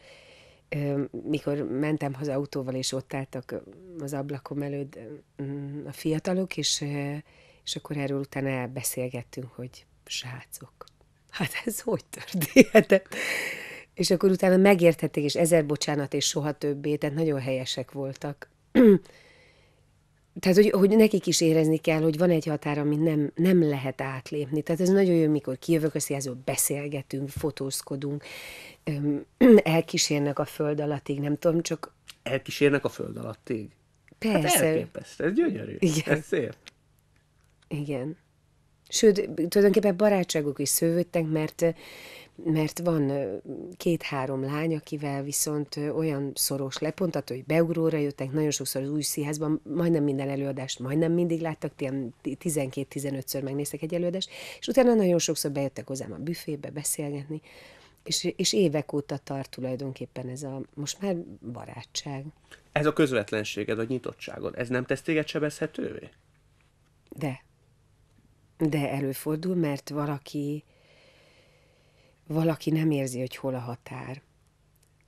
Mikor mentem haza autóval, és ott álltak az ablakom előtt a fiatalok, és, és akkor erről utána elbeszélgettünk, hogy srácok, hát ez hogy történhetett? És akkor utána megértették, és ezer bocsánat, és soha többé, tehát nagyon helyesek voltak. Tehát, hogy, hogy nekik is érezni kell, hogy van egy határ, amit nem, nem lehet átlépni. Tehát ez nagyon jó, mikor kijövök a színházból, beszélgetünk, fotózkodunk, elkísérnek a föld alattig, nem tudom, csak... Elkísérnek a föld alattig? Persze. Hát elképesztő, ez gyönyörű, Igen. ez szép. Igen. Sőt, tulajdonképpen barátságok is szővődtek, mert mert van két-három lány, akivel viszont olyan szoros lepontat, hogy beugróra jöttek, nagyon sokszor az új színházban, majdnem minden előadást, majdnem mindig láttak, 12-15-ször megnéztek egy előadást, és utána nagyon sokszor bejöttek hozzám a büfébe beszélgetni, és, és évek óta tart tulajdonképpen ez a most már barátság. Ez a közvetlenséged, vagy nyitottságod, ez nem tesz téged sebezhetővé? De. De előfordul, mert valaki valaki nem érzi, hogy hol a határ.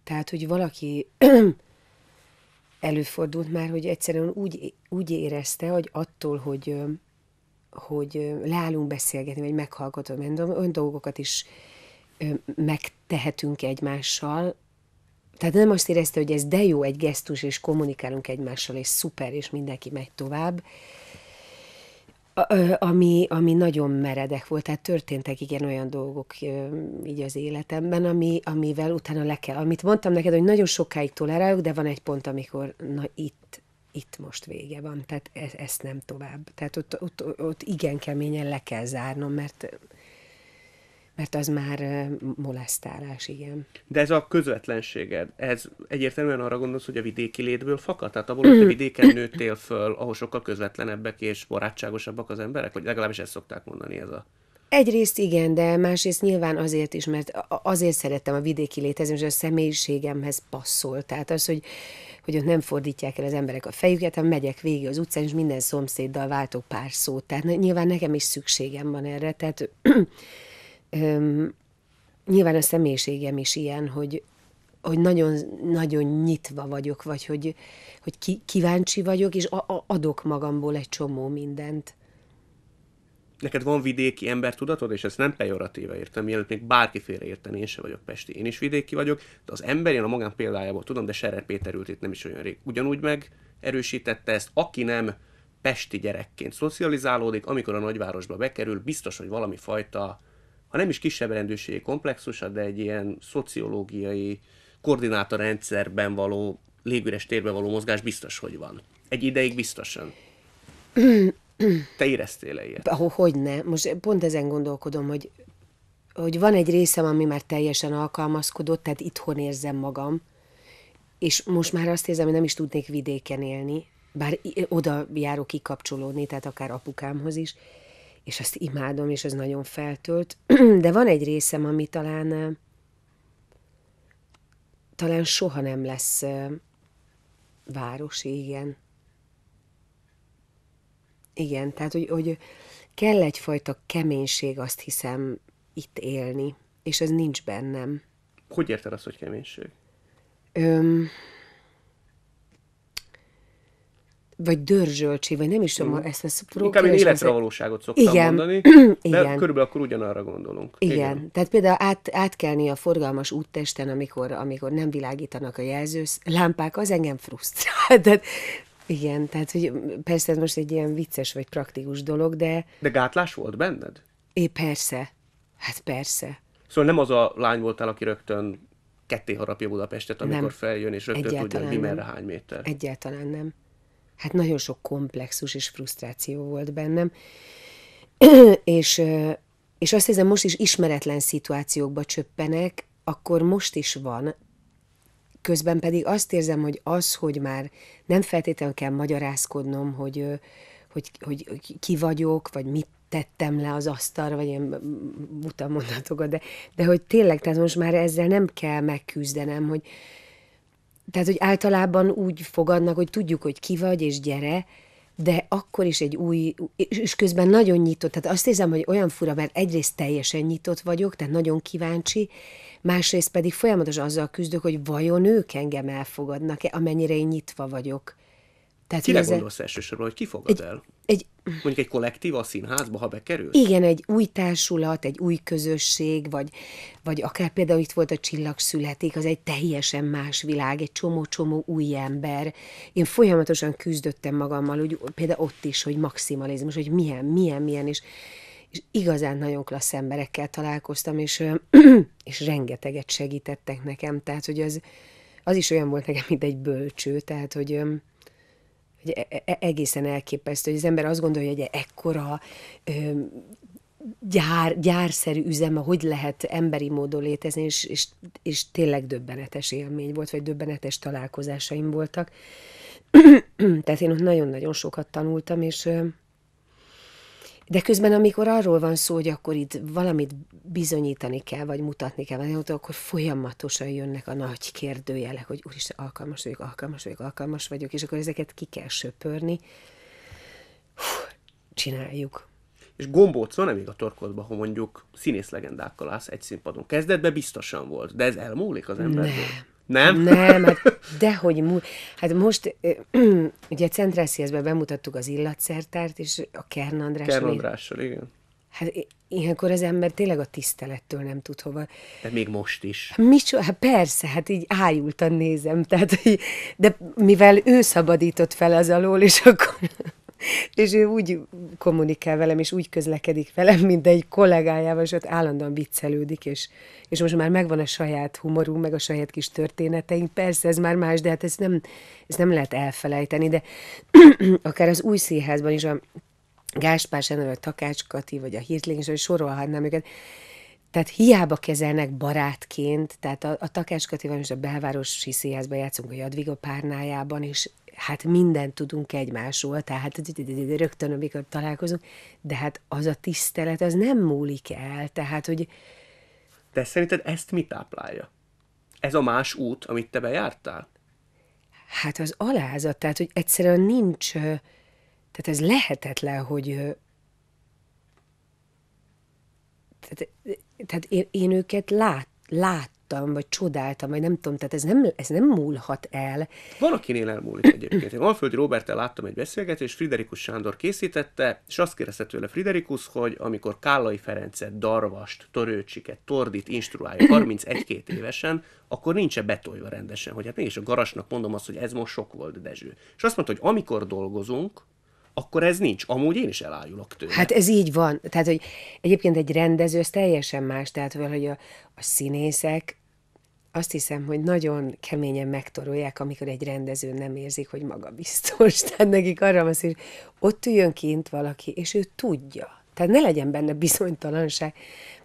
Tehát, hogy valaki előfordult már, hogy egyszerűen úgy, úgy érezte, hogy attól, hogy, hogy leállunk beszélgetni, vagy meghallgatom, olyan dolgokat is megtehetünk egymással, tehát nem azt érezte, hogy ez de jó egy gesztus, és kommunikálunk egymással, és szuper, és mindenki megy tovább, ami, ami nagyon meredek volt, tehát történtek igen olyan dolgok így az életemben, ami, amivel utána le kell, amit mondtam neked, hogy nagyon sokáig tolerálok, de van egy pont, amikor na itt, itt most vége van, tehát ez, ezt nem tovább. Tehát ott, ott, ott igen keményen le kell zárnom, mert mert az már molesztálás, igen. De ez a közvetlenséged, ez egyértelműen arra gondolsz, hogy a vidéki létből fakad? Tehát abból, hogy te vidéken nőttél föl, ahol sokkal közvetlenebbek és barátságosabbak az emberek? Vagy legalábbis ezt szokták mondani ez a... Egyrészt igen, de másrészt nyilván azért is, mert azért szerettem a vidéki létezni, és a személyiségemhez passzol. Tehát az, hogy, hogy ott nem fordítják el az emberek a fejüket, hanem megyek végig az utcán, és minden szomszéddal váltok pár szót. Tehát nyilván nekem is szükségem van erre. Tehát Öm, nyilván a személyiségem is ilyen, hogy, hogy nagyon, nagyon nyitva vagyok, vagy hogy, hogy ki, kíváncsi vagyok, és a, a, adok magamból egy csomó mindent. Neked van vidéki embertudatod, és ezt nem pejoratíve értem, mielőtt még bárki érteni, én se vagyok pesti, én is vidéki vagyok, de az ember, én a magán példájából tudom, de Serer Péter ült itt nem is olyan rég. Ugyanúgy meg erősítette ezt, aki nem pesti gyerekként szocializálódik, amikor a nagyvárosba bekerül, biztos, hogy valami fajta ha nem is kisebb rendőrségi komplexusa, de egy ilyen szociológiai koordinátorrendszerben való, légüres térben való mozgás biztos, hogy van. Egy ideig biztosan. Te éreztél-e ilyet? Hogy ne. Most pont ezen gondolkodom, hogy, hogy van egy részem, ami már teljesen alkalmazkodott, tehát itthon érzem magam, és most már azt érzem, hogy nem is tudnék vidéken élni, bár oda járok kikapcsolódni, tehát akár apukámhoz is, és azt imádom, és ez nagyon feltölt, de van egy részem, ami talán talán soha nem lesz városi, igen. Igen, tehát, hogy, hogy kell egyfajta keménység, azt hiszem, itt élni, és ez nincs bennem. Hogy érted azt, hogy keménység? Öm, vagy dörzsölcsi, vagy nem is tudom, mm. ezt a pró- Inkább én életre valóságot szoktam igen. mondani, de igen. körülbelül akkor ugyanarra gondolunk. Igen. igen. Tehát például át, átkelni a forgalmas úttesten, amikor, amikor nem világítanak a jelzős lámpák, az engem frusztrál. Tehát, igen, tehát hogy persze ez most egy ilyen vicces vagy praktikus dolog, de... De gátlás volt benned? É, persze. Hát persze. Szóval nem az a lány voltál, aki rögtön ketté harapja Budapestet, amikor nem. feljön, és rögtön Egyáltalán tudja, hogy mi merre hány méter. Egyáltalán nem hát nagyon sok komplexus és frusztráció volt bennem, és, és azt hiszem, most is ismeretlen szituációkba csöppenek, akkor most is van, közben pedig azt érzem, hogy az, hogy már nem feltétlenül kell magyarázkodnom, hogy, hogy, hogy ki vagyok, vagy mit tettem le az asztalra, vagy ilyen buta mondatokat, de, de hogy tényleg, tehát most már ezzel nem kell megküzdenem, hogy tehát, hogy általában úgy fogadnak, hogy tudjuk, hogy ki vagy, és gyere, de akkor is egy új, és közben nagyon nyitott, tehát azt hiszem, hogy olyan fura, mert egyrészt teljesen nyitott vagyok, tehát nagyon kíváncsi, másrészt pedig folyamatosan azzal küzdök, hogy vajon ők engem elfogadnak-e, amennyire én nyitva vagyok. Tehát, Kire ezzel... gondolsz elsősorban, hogy ki fogad egy, el? Egy, Mondjuk egy kollektív a színházba, ha bekerül? Igen, egy új társulat, egy új közösség, vagy, vagy akár például itt volt a Csillag születik, az egy teljesen más világ, egy csomó-csomó új ember. Én folyamatosan küzdöttem magammal, hogy például ott is, hogy maximalizmus, hogy milyen, milyen, milyen, és, és igazán nagyon klassz emberekkel találkoztam, és, és rengeteget segítettek nekem, tehát hogy az, az is olyan volt nekem, mint egy bölcső, tehát hogy egészen elképesztő, hogy az ember azt gondolja, hogy ekkora ö, gyár, gyárszerű üzeme, hogy lehet emberi módon létezni, és, és, és tényleg döbbenetes élmény volt, vagy döbbenetes találkozásaim voltak. Tehát én ott nagyon-nagyon sokat tanultam, és de közben, amikor arról van szó, hogy akkor itt valamit bizonyítani kell, vagy mutatni kell, vagy akkor folyamatosan jönnek a nagy kérdőjelek, hogy úristen, alkalmas vagyok, alkalmas vagyok, alkalmas vagyok, és akkor ezeket ki kell söpörni. Hú, csináljuk. És gombóc van még a torkodban, ha mondjuk színész legendákkal állsz egy színpadon. Kezdetben biztosan volt, de ez elmúlik az emberből. Nem. Nem? Nem, hát dehogy múl. Hát most ugye Centrásziaszban bemutattuk az illatszertárt, és a Kern Andrással. Kern Andrással, igen. Hát ilyenkor az ember tényleg a tisztelettől nem tud hova. De még most is. Micsoda, hát persze, hát így ájultan nézem, tehát, de mivel ő szabadított fel az alól, és akkor és ő úgy kommunikál velem, és úgy közlekedik velem, mint egy kollégájával, és ott állandóan viccelődik, és, és most már megvan a saját humorú, meg a saját kis történeteink. Persze, ez már más, de hát ezt nem, ezt nem lehet elfelejteni, de akár az új színházban is a Gáspár Sándor, a Takács Kati, vagy a Hirtling, és sorolhatnám őket, tehát hiába kezelnek barátként, tehát a, a Takács Katival és a belvárosi színházban játszunk a Jadviga párnájában, és hát mindent tudunk egymásról, tehát rögtön, amikor találkozunk, de hát az a tisztelet, az nem múlik el, tehát, hogy... De szerinted ezt mit táplálja? Ez a más út, amit te bejártál? Hát az alázat, tehát, hogy egyszerűen nincs, tehát ez lehetetlen, hogy tehát, tehát én, én őket lát, lát, láttam, vagy csodáltam, vagy nem tudom, tehát ez nem, ez nem múlhat el. Van, akinél elmúlik egyébként. Én Alföldi Robertel láttam egy beszélgetést, Friderikus Sándor készítette, és azt kérdezte tőle Friderikus, hogy amikor Kállai Ferencet, Darvast, Torőcsiket, Tordit instruálja 31-2 évesen, akkor nincs-e betolva rendesen, hogy hát mégis a garasnak mondom azt, hogy ez most sok volt, Dezső. És azt mondta, hogy amikor dolgozunk, akkor ez nincs. Amúgy én is elájulok tőle. Hát ez így van. Tehát, hogy egyébként egy rendező, ez teljesen más. Tehát, hogy a, a színészek azt hiszem, hogy nagyon keményen megtorolják, amikor egy rendező nem érzik, hogy maga biztos. Tehát nekik arra van hogy ott üljön kint valaki, és ő tudja. Tehát ne legyen benne bizonytalanság.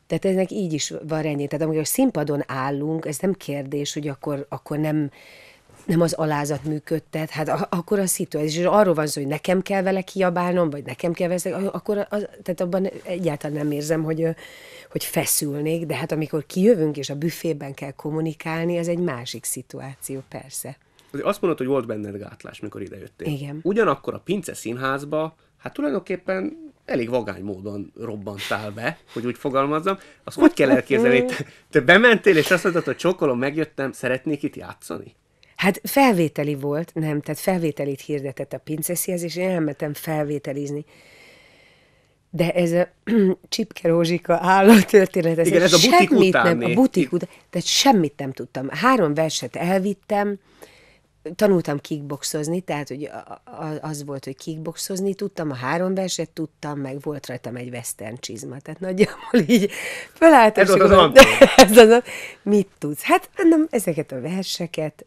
Tehát eznek így is van rendjén. Tehát amikor a színpadon állunk, ez nem kérdés, hogy akkor, akkor nem, nem az alázat működtet, hát akkor a szituáció, és arról van szó, hogy nekem kell vele kiabálnom, vagy nekem kell vele, akkor az, tehát abban egyáltalán nem érzem, hogy, hogy feszülnék, de hát amikor kijövünk, és a büfében kell kommunikálni, az egy másik szituáció, persze. Azért azt mondod, hogy volt benned gátlás, mikor idejöttél. Igen. Ugyanakkor a Pince Színházba, hát tulajdonképpen elég vagány módon robbantál be, hogy úgy fogalmazzam. Azt hogy kell elképzelni? Te, te bementél, és azt mondtad, hogy csokolom, megjöttem, szeretnék itt játszani? Hát felvételi volt, nem, tehát felvételit hirdetett a pinceszihez, és én elmentem felvételizni. De ez a Csipke Rózsika álló történet, ez, Igen, ez a butik után. Nem, a butik után, tehát semmit nem tudtam. Három verset elvittem, tanultam kickboxozni, tehát hogy az volt, hogy kickboxozni tudtam, a három verset tudtam, meg volt rajtam egy western csizma, tehát nagyjából így felálltam. Ez az, az, az, mit tudsz? Hát nem, ezeket a verseket,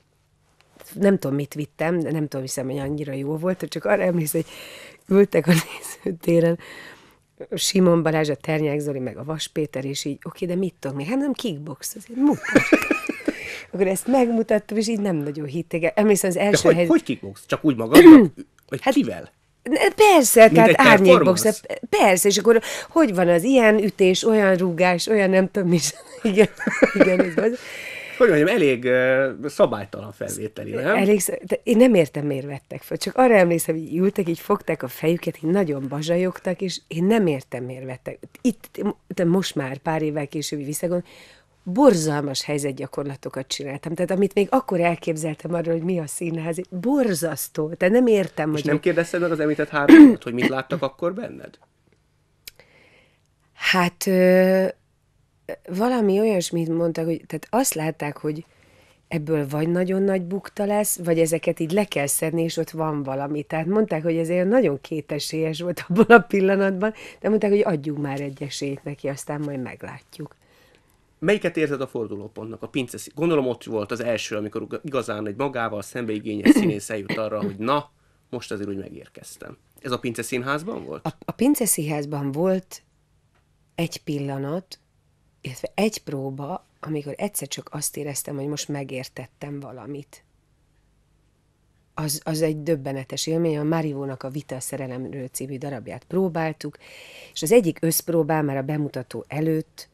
nem tudom, mit vittem, de nem tudom, hiszem, hogy annyira jó volt, csak arra emlékszem, hogy ültek a nézőtéren, Simon Balázs, a Ternyák Zoli, meg a Vas Péter, és így, oké, de mit tudok még? Hát nem kickbox, azért mutat. Akkor ezt megmutattam, és így nem nagyon hitték. Emlékszem az első de hogy, hely... hogy kickbox? Csak úgy magadnak? Vagy hát, kivel? Persze, Mint egy tehát árnyékbox, performance? persze, és akkor hogy van az ilyen ütés, olyan rúgás, olyan nem tudom is. Igen, igen, ez az. Hogy mondjam, elég uh, szabálytalan felvételi, nem? Elég, de én nem értem, miért vettek fel. Csak arra emlékszem, hogy ültek, így fogták a fejüket, így nagyon bazsajogtak, és én nem értem, miért vettek. Itt, de most már pár évvel később visszagondolom, borzalmas helyzetgyakorlatokat csináltam. Tehát amit még akkor elképzeltem arról, hogy mi a színház, borzasztó. Tehát nem értem, És hogy... nem kérdezted meg az említett háromat, hogy mit láttak akkor benned? Hát ö, valami olyasmit mondtak, hogy tehát azt látták, hogy ebből vagy nagyon nagy bukta lesz, vagy ezeket így le kell szedni, és ott van valami. Tehát mondták, hogy ez olyan nagyon kétesélyes volt abban a pillanatban, de mondták, hogy adjunk már egy esélyt neki, aztán majd meglátjuk. Melyiket érzed a fordulópontnak? A pince Gondolom ott volt az első, amikor igazán egy magával szembeigényes színész eljut arra, hogy na, most azért úgy megérkeztem. Ez a pince színházban volt? A, a Pince Színházban volt egy pillanat, illetve egy próba, amikor egyszer csak azt éreztem, hogy most megértettem valamit. Az, az egy döbbenetes élmény, a Marivónak a Vita szerelemről című darabját próbáltuk, és az egyik összpróbán már a bemutató előtt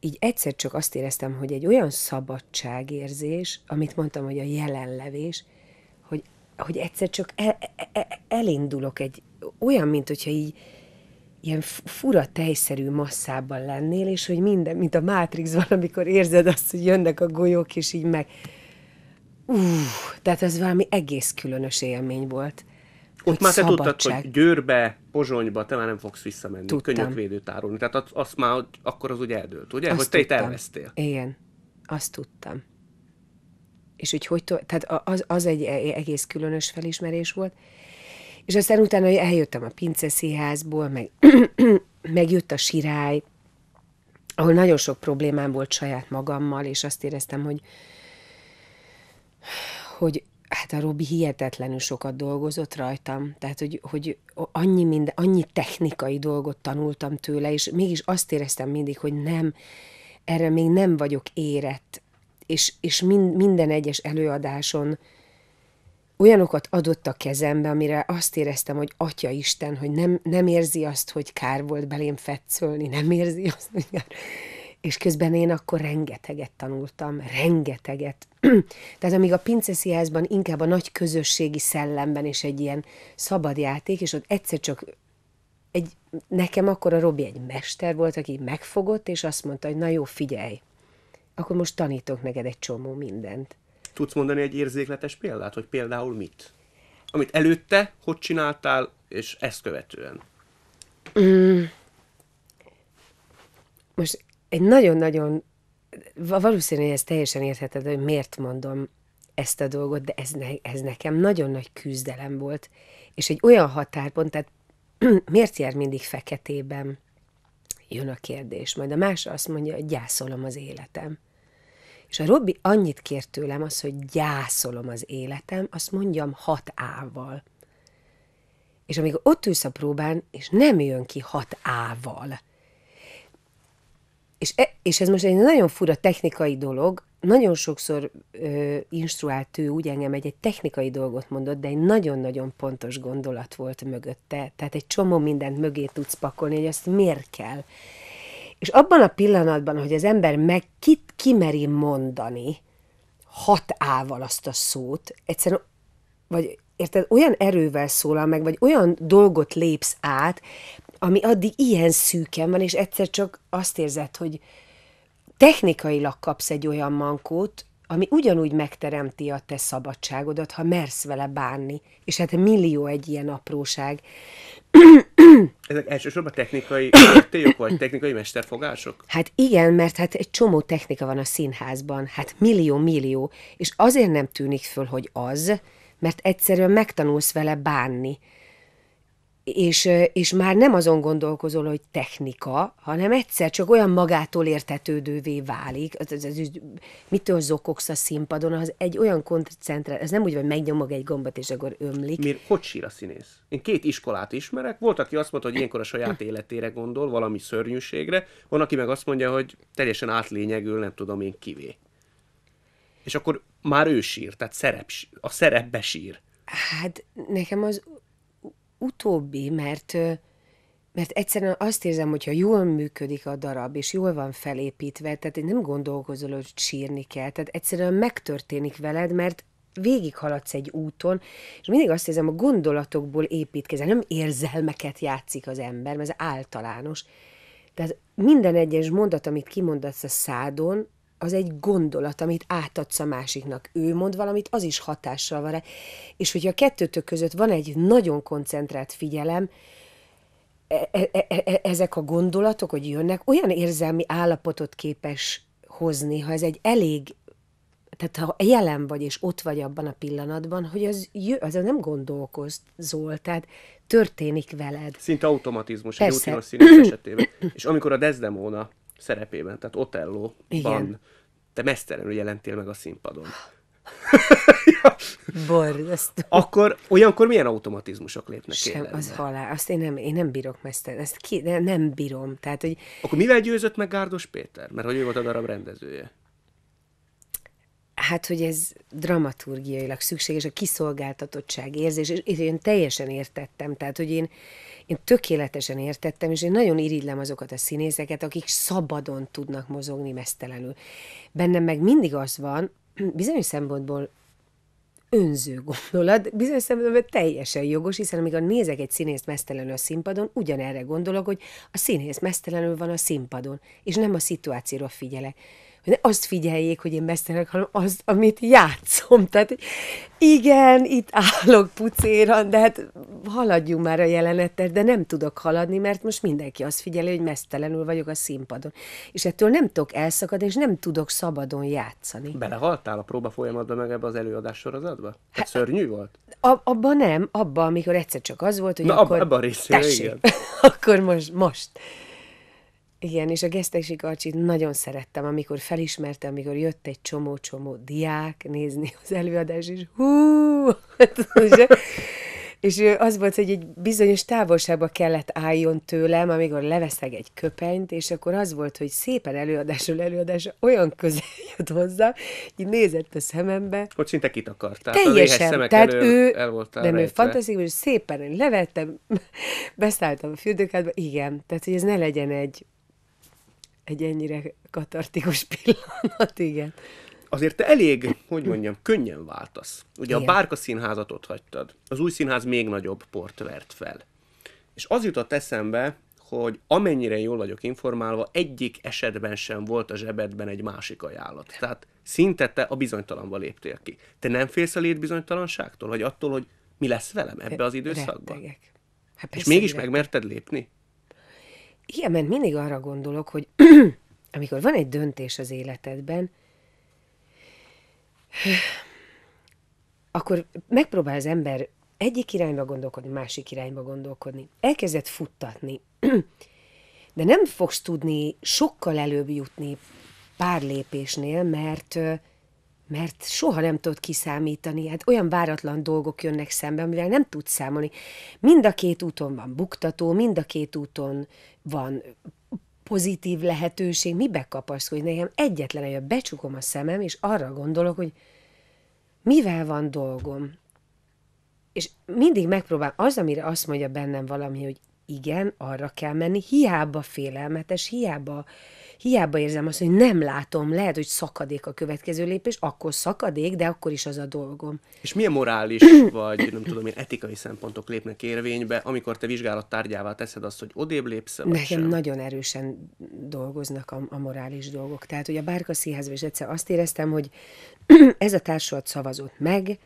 így egyszer csak azt éreztem, hogy egy olyan szabadságérzés, amit mondtam, hogy a jelenlevés, hogy, hogy egyszer csak el, el, elindulok egy olyan, mint hogyha így ilyen fu- fura tejszerű masszában lennél, és hogy minden, mint a Matrixban, amikor érzed azt, hogy jönnek a golyók, és így meg... Uff, tehát az valami egész különös élmény volt. Ott már te tudtad, hogy Győrbe, Pozsonyba te már nem fogsz visszamenni Tudtam. könyökvédőt árulni. Tehát azt, azt már akkor az ugye eldőlt, ugye? Azt hogy te itt tudtam. elvesztél. Igen, azt tudtam. És hogy hogy, tehát az, az egy e- egész különös felismerés volt. És aztán utána eljöttem a Pince Színházból, meg, meg jött a sirály, ahol nagyon sok problémám volt saját magammal, és azt éreztem, hogy hogy hát a Robi hihetetlenül sokat dolgozott rajtam, tehát hogy, hogy annyi, minden, annyi technikai dolgot tanultam tőle, és mégis azt éreztem mindig, hogy nem, erre még nem vagyok érett, és, és mind, minden egyes előadáson olyanokat adott a kezembe, amire azt éreztem, hogy Atya Isten, hogy nem, nem érzi azt, hogy kár volt belém fetszölni, nem érzi azt, hogy kár. És közben én akkor rengeteget tanultam, rengeteget. Tehát amíg a pinceszínházban inkább a nagy közösségi szellemben és egy ilyen szabad játék, és ott egyszer csak egy, nekem akkor a Robi egy mester volt, aki megfogott, és azt mondta, hogy na jó, figyelj, akkor most tanítok neked egy csomó mindent. Tudsz mondani egy érzékletes példát, hogy például mit? Amit előtte, hogy csináltál, és ezt követően. Most egy nagyon-nagyon, va- valószínűleg ez teljesen értheted, hogy miért mondom ezt a dolgot, de ez, ne, ez nekem nagyon nagy küzdelem volt, és egy olyan határpont, tehát miért jár mindig feketében? Jön a kérdés. Majd a más azt mondja, hogy gyászolom az életem. És a Robbi annyit kért tőlem az, hogy gyászolom az életem, azt mondjam hat ával. És amikor ott ülsz a próbán, és nem jön ki hat ával, és, e, és ez most egy nagyon fura technikai dolog, nagyon sokszor ö, instruált ő úgy engem, egy, egy technikai dolgot mondott, de egy nagyon-nagyon pontos gondolat volt mögötte. Tehát egy csomó mindent mögé tudsz pakolni, hogy ezt miért kell. És abban a pillanatban, hogy az ember meg kit kimeri mondani hat ával azt a szót, egyszerűen, vagy érted, olyan erővel szólal meg, vagy olyan dolgot lépsz át, ami addig ilyen szűken van, és egyszer csak azt érzed, hogy technikailag kapsz egy olyan mankót, ami ugyanúgy megteremti a te szabadságodat, ha mersz vele bánni. És hát millió egy ilyen apróság. Ezek elsősorban technikai értélyok, vagy technikai mesterfogások? Hát igen, mert hát egy csomó technika van a színházban, hát millió-millió, és azért nem tűnik föl, hogy az, mert egyszerűen megtanulsz vele bánni. És, és már nem azon gondolkozol, hogy technika, hanem egyszer csak olyan magától értetődővé válik. Az, az, az, mitől zokogsz a színpadon, az egy olyan koncentrál, ez nem úgy, hogy megnyomog egy gombot, és akkor ömlik. Miért, hogy sír a színész? Én két iskolát ismerek, volt, aki azt mondta, hogy ilyenkor a saját életére gondol, valami szörnyűségre, van, aki meg azt mondja, hogy teljesen átlényegül, nem tudom én kivé. És akkor már ő sír, tehát szerep, a szerepbe sír. Hát nekem az utóbbi, mert, mert egyszerűen azt érzem, hogyha jól működik a darab, és jól van felépítve, tehát nem gondolkozol, hogy sírni kell, tehát egyszerűen megtörténik veled, mert végighaladsz egy úton, és mindig azt érzem, a gondolatokból építkezel, nem érzelmeket játszik az ember, mert ez általános. Tehát minden egyes mondat, amit kimondasz a szádon, az egy gondolat, amit átadsz a másiknak. Ő mond valamit, az is hatással van rá. És hogyha a kettőtök között van egy nagyon koncentrált figyelem, e- e- e- e- ezek a gondolatok, hogy jönnek, olyan érzelmi állapotot képes hozni, ha ez egy elég tehát ha jelen vagy, és ott vagy abban a pillanatban, hogy az, jö, az nem gondolkozol, tehát történik veled. Szinte automatizmus Persze. egy rutinos színész esetében. És amikor a Desdemona szerepében, tehát Otello-ban te mesztelenül jelentél meg a színpadon. Borzasztó. Akkor olyankor milyen automatizmusok lépnek Sem, életbe? az halál. Azt én nem, én nem bírok mesztelen. Ezt ki, nem, nem bírom. Tehát, hogy... Akkor mivel győzött meg Gárdos Péter? Mert hogy ő volt a darab rendezője. Hát, hogy ez dramaturgiailag szükséges, a kiszolgáltatottság érzés, és én teljesen értettem, tehát, hogy én, én tökéletesen értettem, és én nagyon irigylem azokat a színészeket, akik szabadon tudnak mozogni mesztelenül. Bennem meg mindig az van, bizonyos szempontból önző gondolat, bizonyos szempontból teljesen jogos, hiszen amikor nézek egy színészt mesztelenül a színpadon, ugyanerre gondolok, hogy a színész mesztelenül van a színpadon, és nem a szituációra figyelek hogy ne azt figyeljék, hogy én beszélek, hanem azt, amit játszom. Tehát igen, itt állok pucéran, de hát haladjunk már a jelenetet, de nem tudok haladni, mert most mindenki azt figyeli, hogy mesztelenül vagyok a színpadon. És ettől nem tudok elszakadni, és nem tudok szabadon játszani. Belehaltál a próba folyamatban meg ebbe az előadás sorozatba? Hát, szörnyű volt? A, abban nem, abban, amikor egyszer csak az volt, hogy Na, akkor... abban a részére, igen. akkor most, most. Igen, és a Gesztesi Karcsit nagyon szerettem, amikor felismertem, amikor jött egy csomó-csomó diák nézni az előadás, és hú! és az volt, hogy egy bizonyos távolságba kellett álljon tőlem, amikor leveszek egy köpenyt, és akkor az volt, hogy szépen előadásról előadásra olyan közel jött hozzá, így nézett a szemembe. Hogy szinte kitakartál. Teljesen, tehát elő, ő, el voltál de ő fantasztikus, hogy szépen levettem, beszálltam a fürdőkádba, igen, tehát hogy ez ne legyen egy egy ennyire katartikus pillanat, igen. Azért te elég, hogy mondjam, könnyen váltasz. Ugye igen. a Bárka színházat ott hagytad. Az új színház még nagyobb port vert fel. És az jutott eszembe, hogy amennyire jól vagyok informálva, egyik esetben sem volt a zsebedben egy másik ajánlat. Tehát szinte te a bizonytalanba léptél ki. Te nem félsz a létbizonytalanságtól, vagy attól, hogy mi lesz velem ebbe az időszakban? Hát És mégis megmerted lépni? Mert mindig arra gondolok, hogy amikor van egy döntés az életedben, akkor megpróbál az ember egyik irányba gondolkodni, másik irányba gondolkodni. Elkezdett futtatni, de nem fogsz tudni sokkal előbb jutni pár lépésnél, mert mert soha nem tudod kiszámítani, hát olyan váratlan dolgok jönnek szembe, amivel nem tudsz számolni. Mind a két úton van buktató, mind a két úton van pozitív lehetőség, mi bekapaszkodj nekem egyetlen, hogy becsukom a szemem, és arra gondolok, hogy mivel van dolgom. És mindig megpróbál, az, amire azt mondja bennem valami, hogy igen, arra kell menni, hiába félelmetes, hiába hiába érzem azt, hogy nem látom, lehet, hogy szakadék a következő lépés, akkor szakadék, de akkor is az a dolgom. És milyen morális, vagy nem tudom én, etikai szempontok lépnek érvénybe, amikor te vizsgálat tárgyává teszed azt, hogy odébb lépsz Nekem sem? nagyon erősen dolgoznak a, a morális dolgok. Tehát, hogy a Bárka Színházban is egyszer azt éreztem, hogy ez a társulat szavazott meg,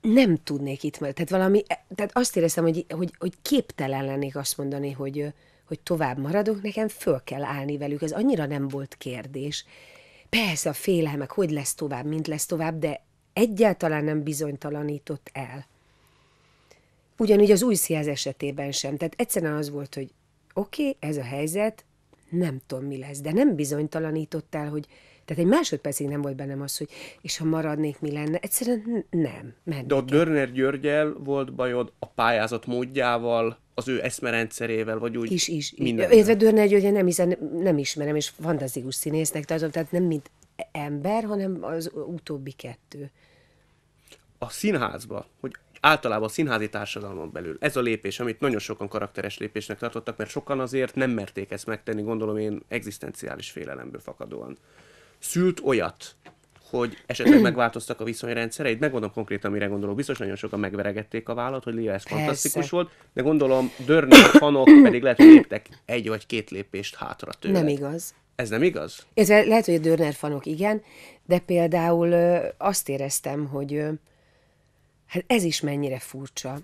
nem tudnék itt, tehát valami, tehát azt éreztem, hogy, hogy, hogy képtelen lennék azt mondani, hogy, hogy tovább maradok, nekem föl kell állni velük. Ez annyira nem volt kérdés. Persze a félelmek, hogy lesz tovább, mint lesz tovább, de egyáltalán nem bizonytalanított el. Ugyanúgy az új szíjáz esetében sem. Tehát egyszerűen az volt, hogy oké, okay, ez a helyzet, nem tudom, mi lesz, de nem bizonytalanított el, hogy tehát egy másodpercig nem volt bennem az, hogy és ha maradnék, mi lenne. Egyszerűen nem. De a Dörner Györgyel volt bajod a pályázat módjával, az ő eszmerendszerével, vagy úgy Is, is. Értve Dörner György nem, hiszen nem ismerem, és fantasztikus színésznek tartom, tehát nem mint ember, hanem az utóbbi kettő. A színházba, hogy általában a színházi társadalmon belül ez a lépés, amit nagyon sokan karakteres lépésnek tartottak, mert sokan azért nem merték ezt megtenni, gondolom én egzisztenciális félelemből fakadóan. Szült olyat, hogy esetleg megváltoztak a viszonyrendszereit. Megmondom konkrétan, mire gondolok. Biztos nagyon sokan megveregették a vállat, hogy Lia ez fantasztikus volt, de gondolom Dörner fanok pedig lehet, hogy léptek egy vagy két lépést hátra tőle. Nem igaz. Ez nem igaz? Ez lehet, hogy a Dörner fanok igen, de például ö, azt éreztem, hogy ö, hát ez is mennyire furcsa.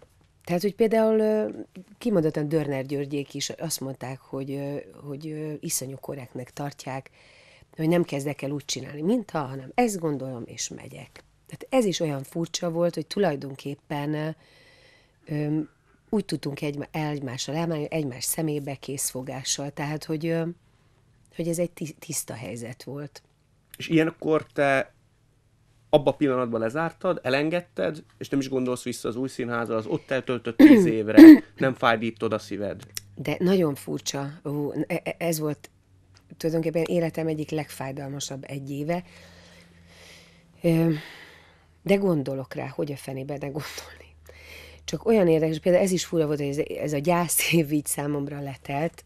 Tehát, hogy például ö, kimondottan Dörner Györgyék is azt mondták, hogy, hogy iszonyú korrektnek tartják, hogy nem kezdek el úgy csinálni, mintha, hanem ezt gondolom, és megyek. Tehát ez is olyan furcsa volt, hogy tulajdonképpen ö, ö, úgy tudtunk egy, egymással elmenni, egymás szemébe készfogással. Tehát, hogy, ö, hogy ez egy ti- tiszta helyzet volt. És ilyenkor te abba a pillanatban lezártad, elengedted, és nem is gondolsz vissza az új színházra, az ott eltöltött tíz évre, nem fájdítod a szíved. De nagyon furcsa, Ú, e- e- ez volt tulajdonképpen életem egyik legfájdalmasabb egy éve. De gondolok rá, hogy a fenébe ne gondolni. Csak olyan érdekes, például ez is fura volt, hogy ez, ez a gyászév így számomra letelt,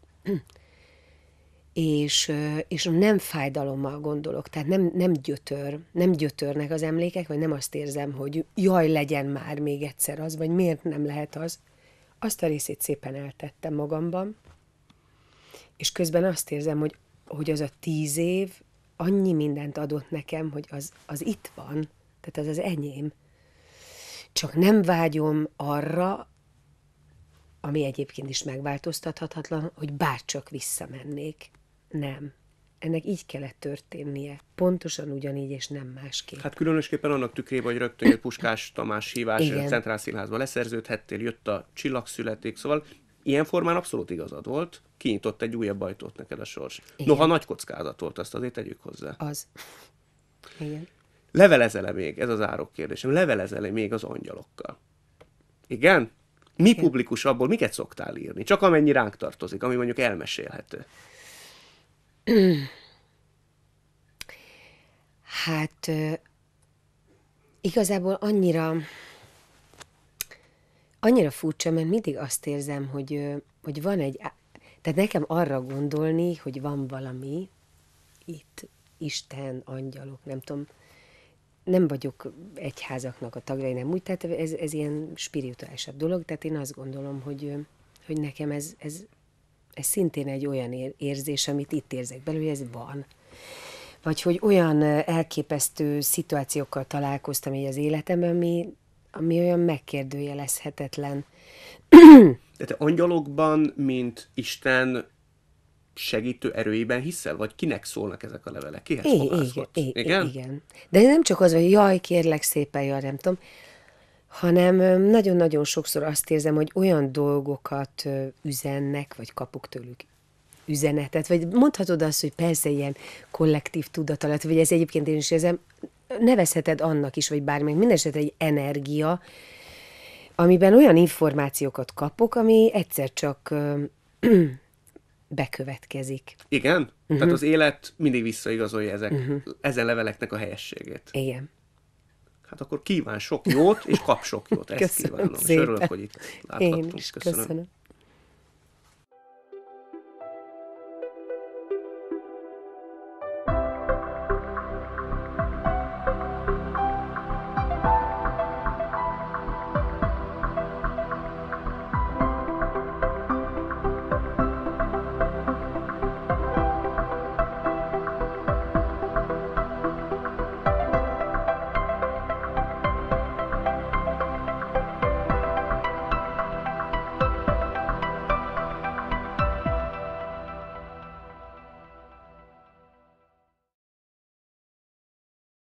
és, és nem fájdalommal gondolok, tehát nem, nem gyötör, nem gyötörnek az emlékek, vagy nem azt érzem, hogy jaj, legyen már még egyszer az, vagy miért nem lehet az. Azt a részét szépen eltettem magamban, és közben azt érzem, hogy, hogy az a tíz év annyi mindent adott nekem, hogy az, az itt van, tehát az az enyém. Csak nem vágyom arra, ami egyébként is megváltoztathatatlan, hogy bárcsak visszamennék. Nem. Ennek így kellett történnie. Pontosan ugyanígy, és nem másképp. Hát különösképpen annak tükrében, hogy rögtön egy Puskás Tamás hívás Igen. a Centrál Színházba leszerződhettél, jött a csillagszületék, szóval ilyen formán abszolút igazad volt, kinyitott egy újabb ajtót neked a sors. Igen. Noha nagy kockázat volt, azt azért tegyük hozzá. Az. Igen. Levelezel-e még? Ez az árok kérdésem. Levelezel-e még az angyalokkal? Igen? Mi Igen. publikus abból, miket szoktál írni? Csak amennyi ránk tartozik, ami mondjuk elmesélhető. Hát igazából annyira annyira furcsa, mert mindig azt érzem, hogy, hogy van egy, tehát nekem arra gondolni, hogy van valami itt, Isten, angyalok, nem tudom, nem vagyok egyházaknak a tagja, nem úgy, tehát ez, ez ilyen spirituálisabb dolog, tehát én azt gondolom, hogy, hogy nekem ez, ez, ez szintén egy olyan ér- érzés, amit itt érzek belőle, hogy ez van. Vagy hogy olyan elképesztő szituációkkal találkoztam így az életemben, ami, ami olyan megkérdőjelezhetetlen. De te angyalokban, mint Isten segítő erőiben hiszel? Vagy kinek szólnak ezek a levelek? Kihez I- igen, i- Igen? igen. De nem csak az, hogy jaj, kérlek szépen, jaj, nem tudom, hanem nagyon-nagyon sokszor azt érzem, hogy olyan dolgokat üzennek, vagy kapok tőlük üzenetet, vagy mondhatod azt, hogy persze ilyen kollektív tudat alatt, vagy ez egyébként én is érzem, nevezheted annak is, vagy bármi, mindesetre egy energia, amiben olyan információkat kapok, ami egyszer csak ö, bekövetkezik. Igen? Uh-huh. Tehát az élet mindig visszaigazolja ezek, uh-huh. ezen leveleknek a helyességét. Igen. Hát akkor kíván sok jót, és kap sok jót. Ezt Köszönöm kívánom. És szépen. örülök, hogy itt Én láthattunk. is köszönöm.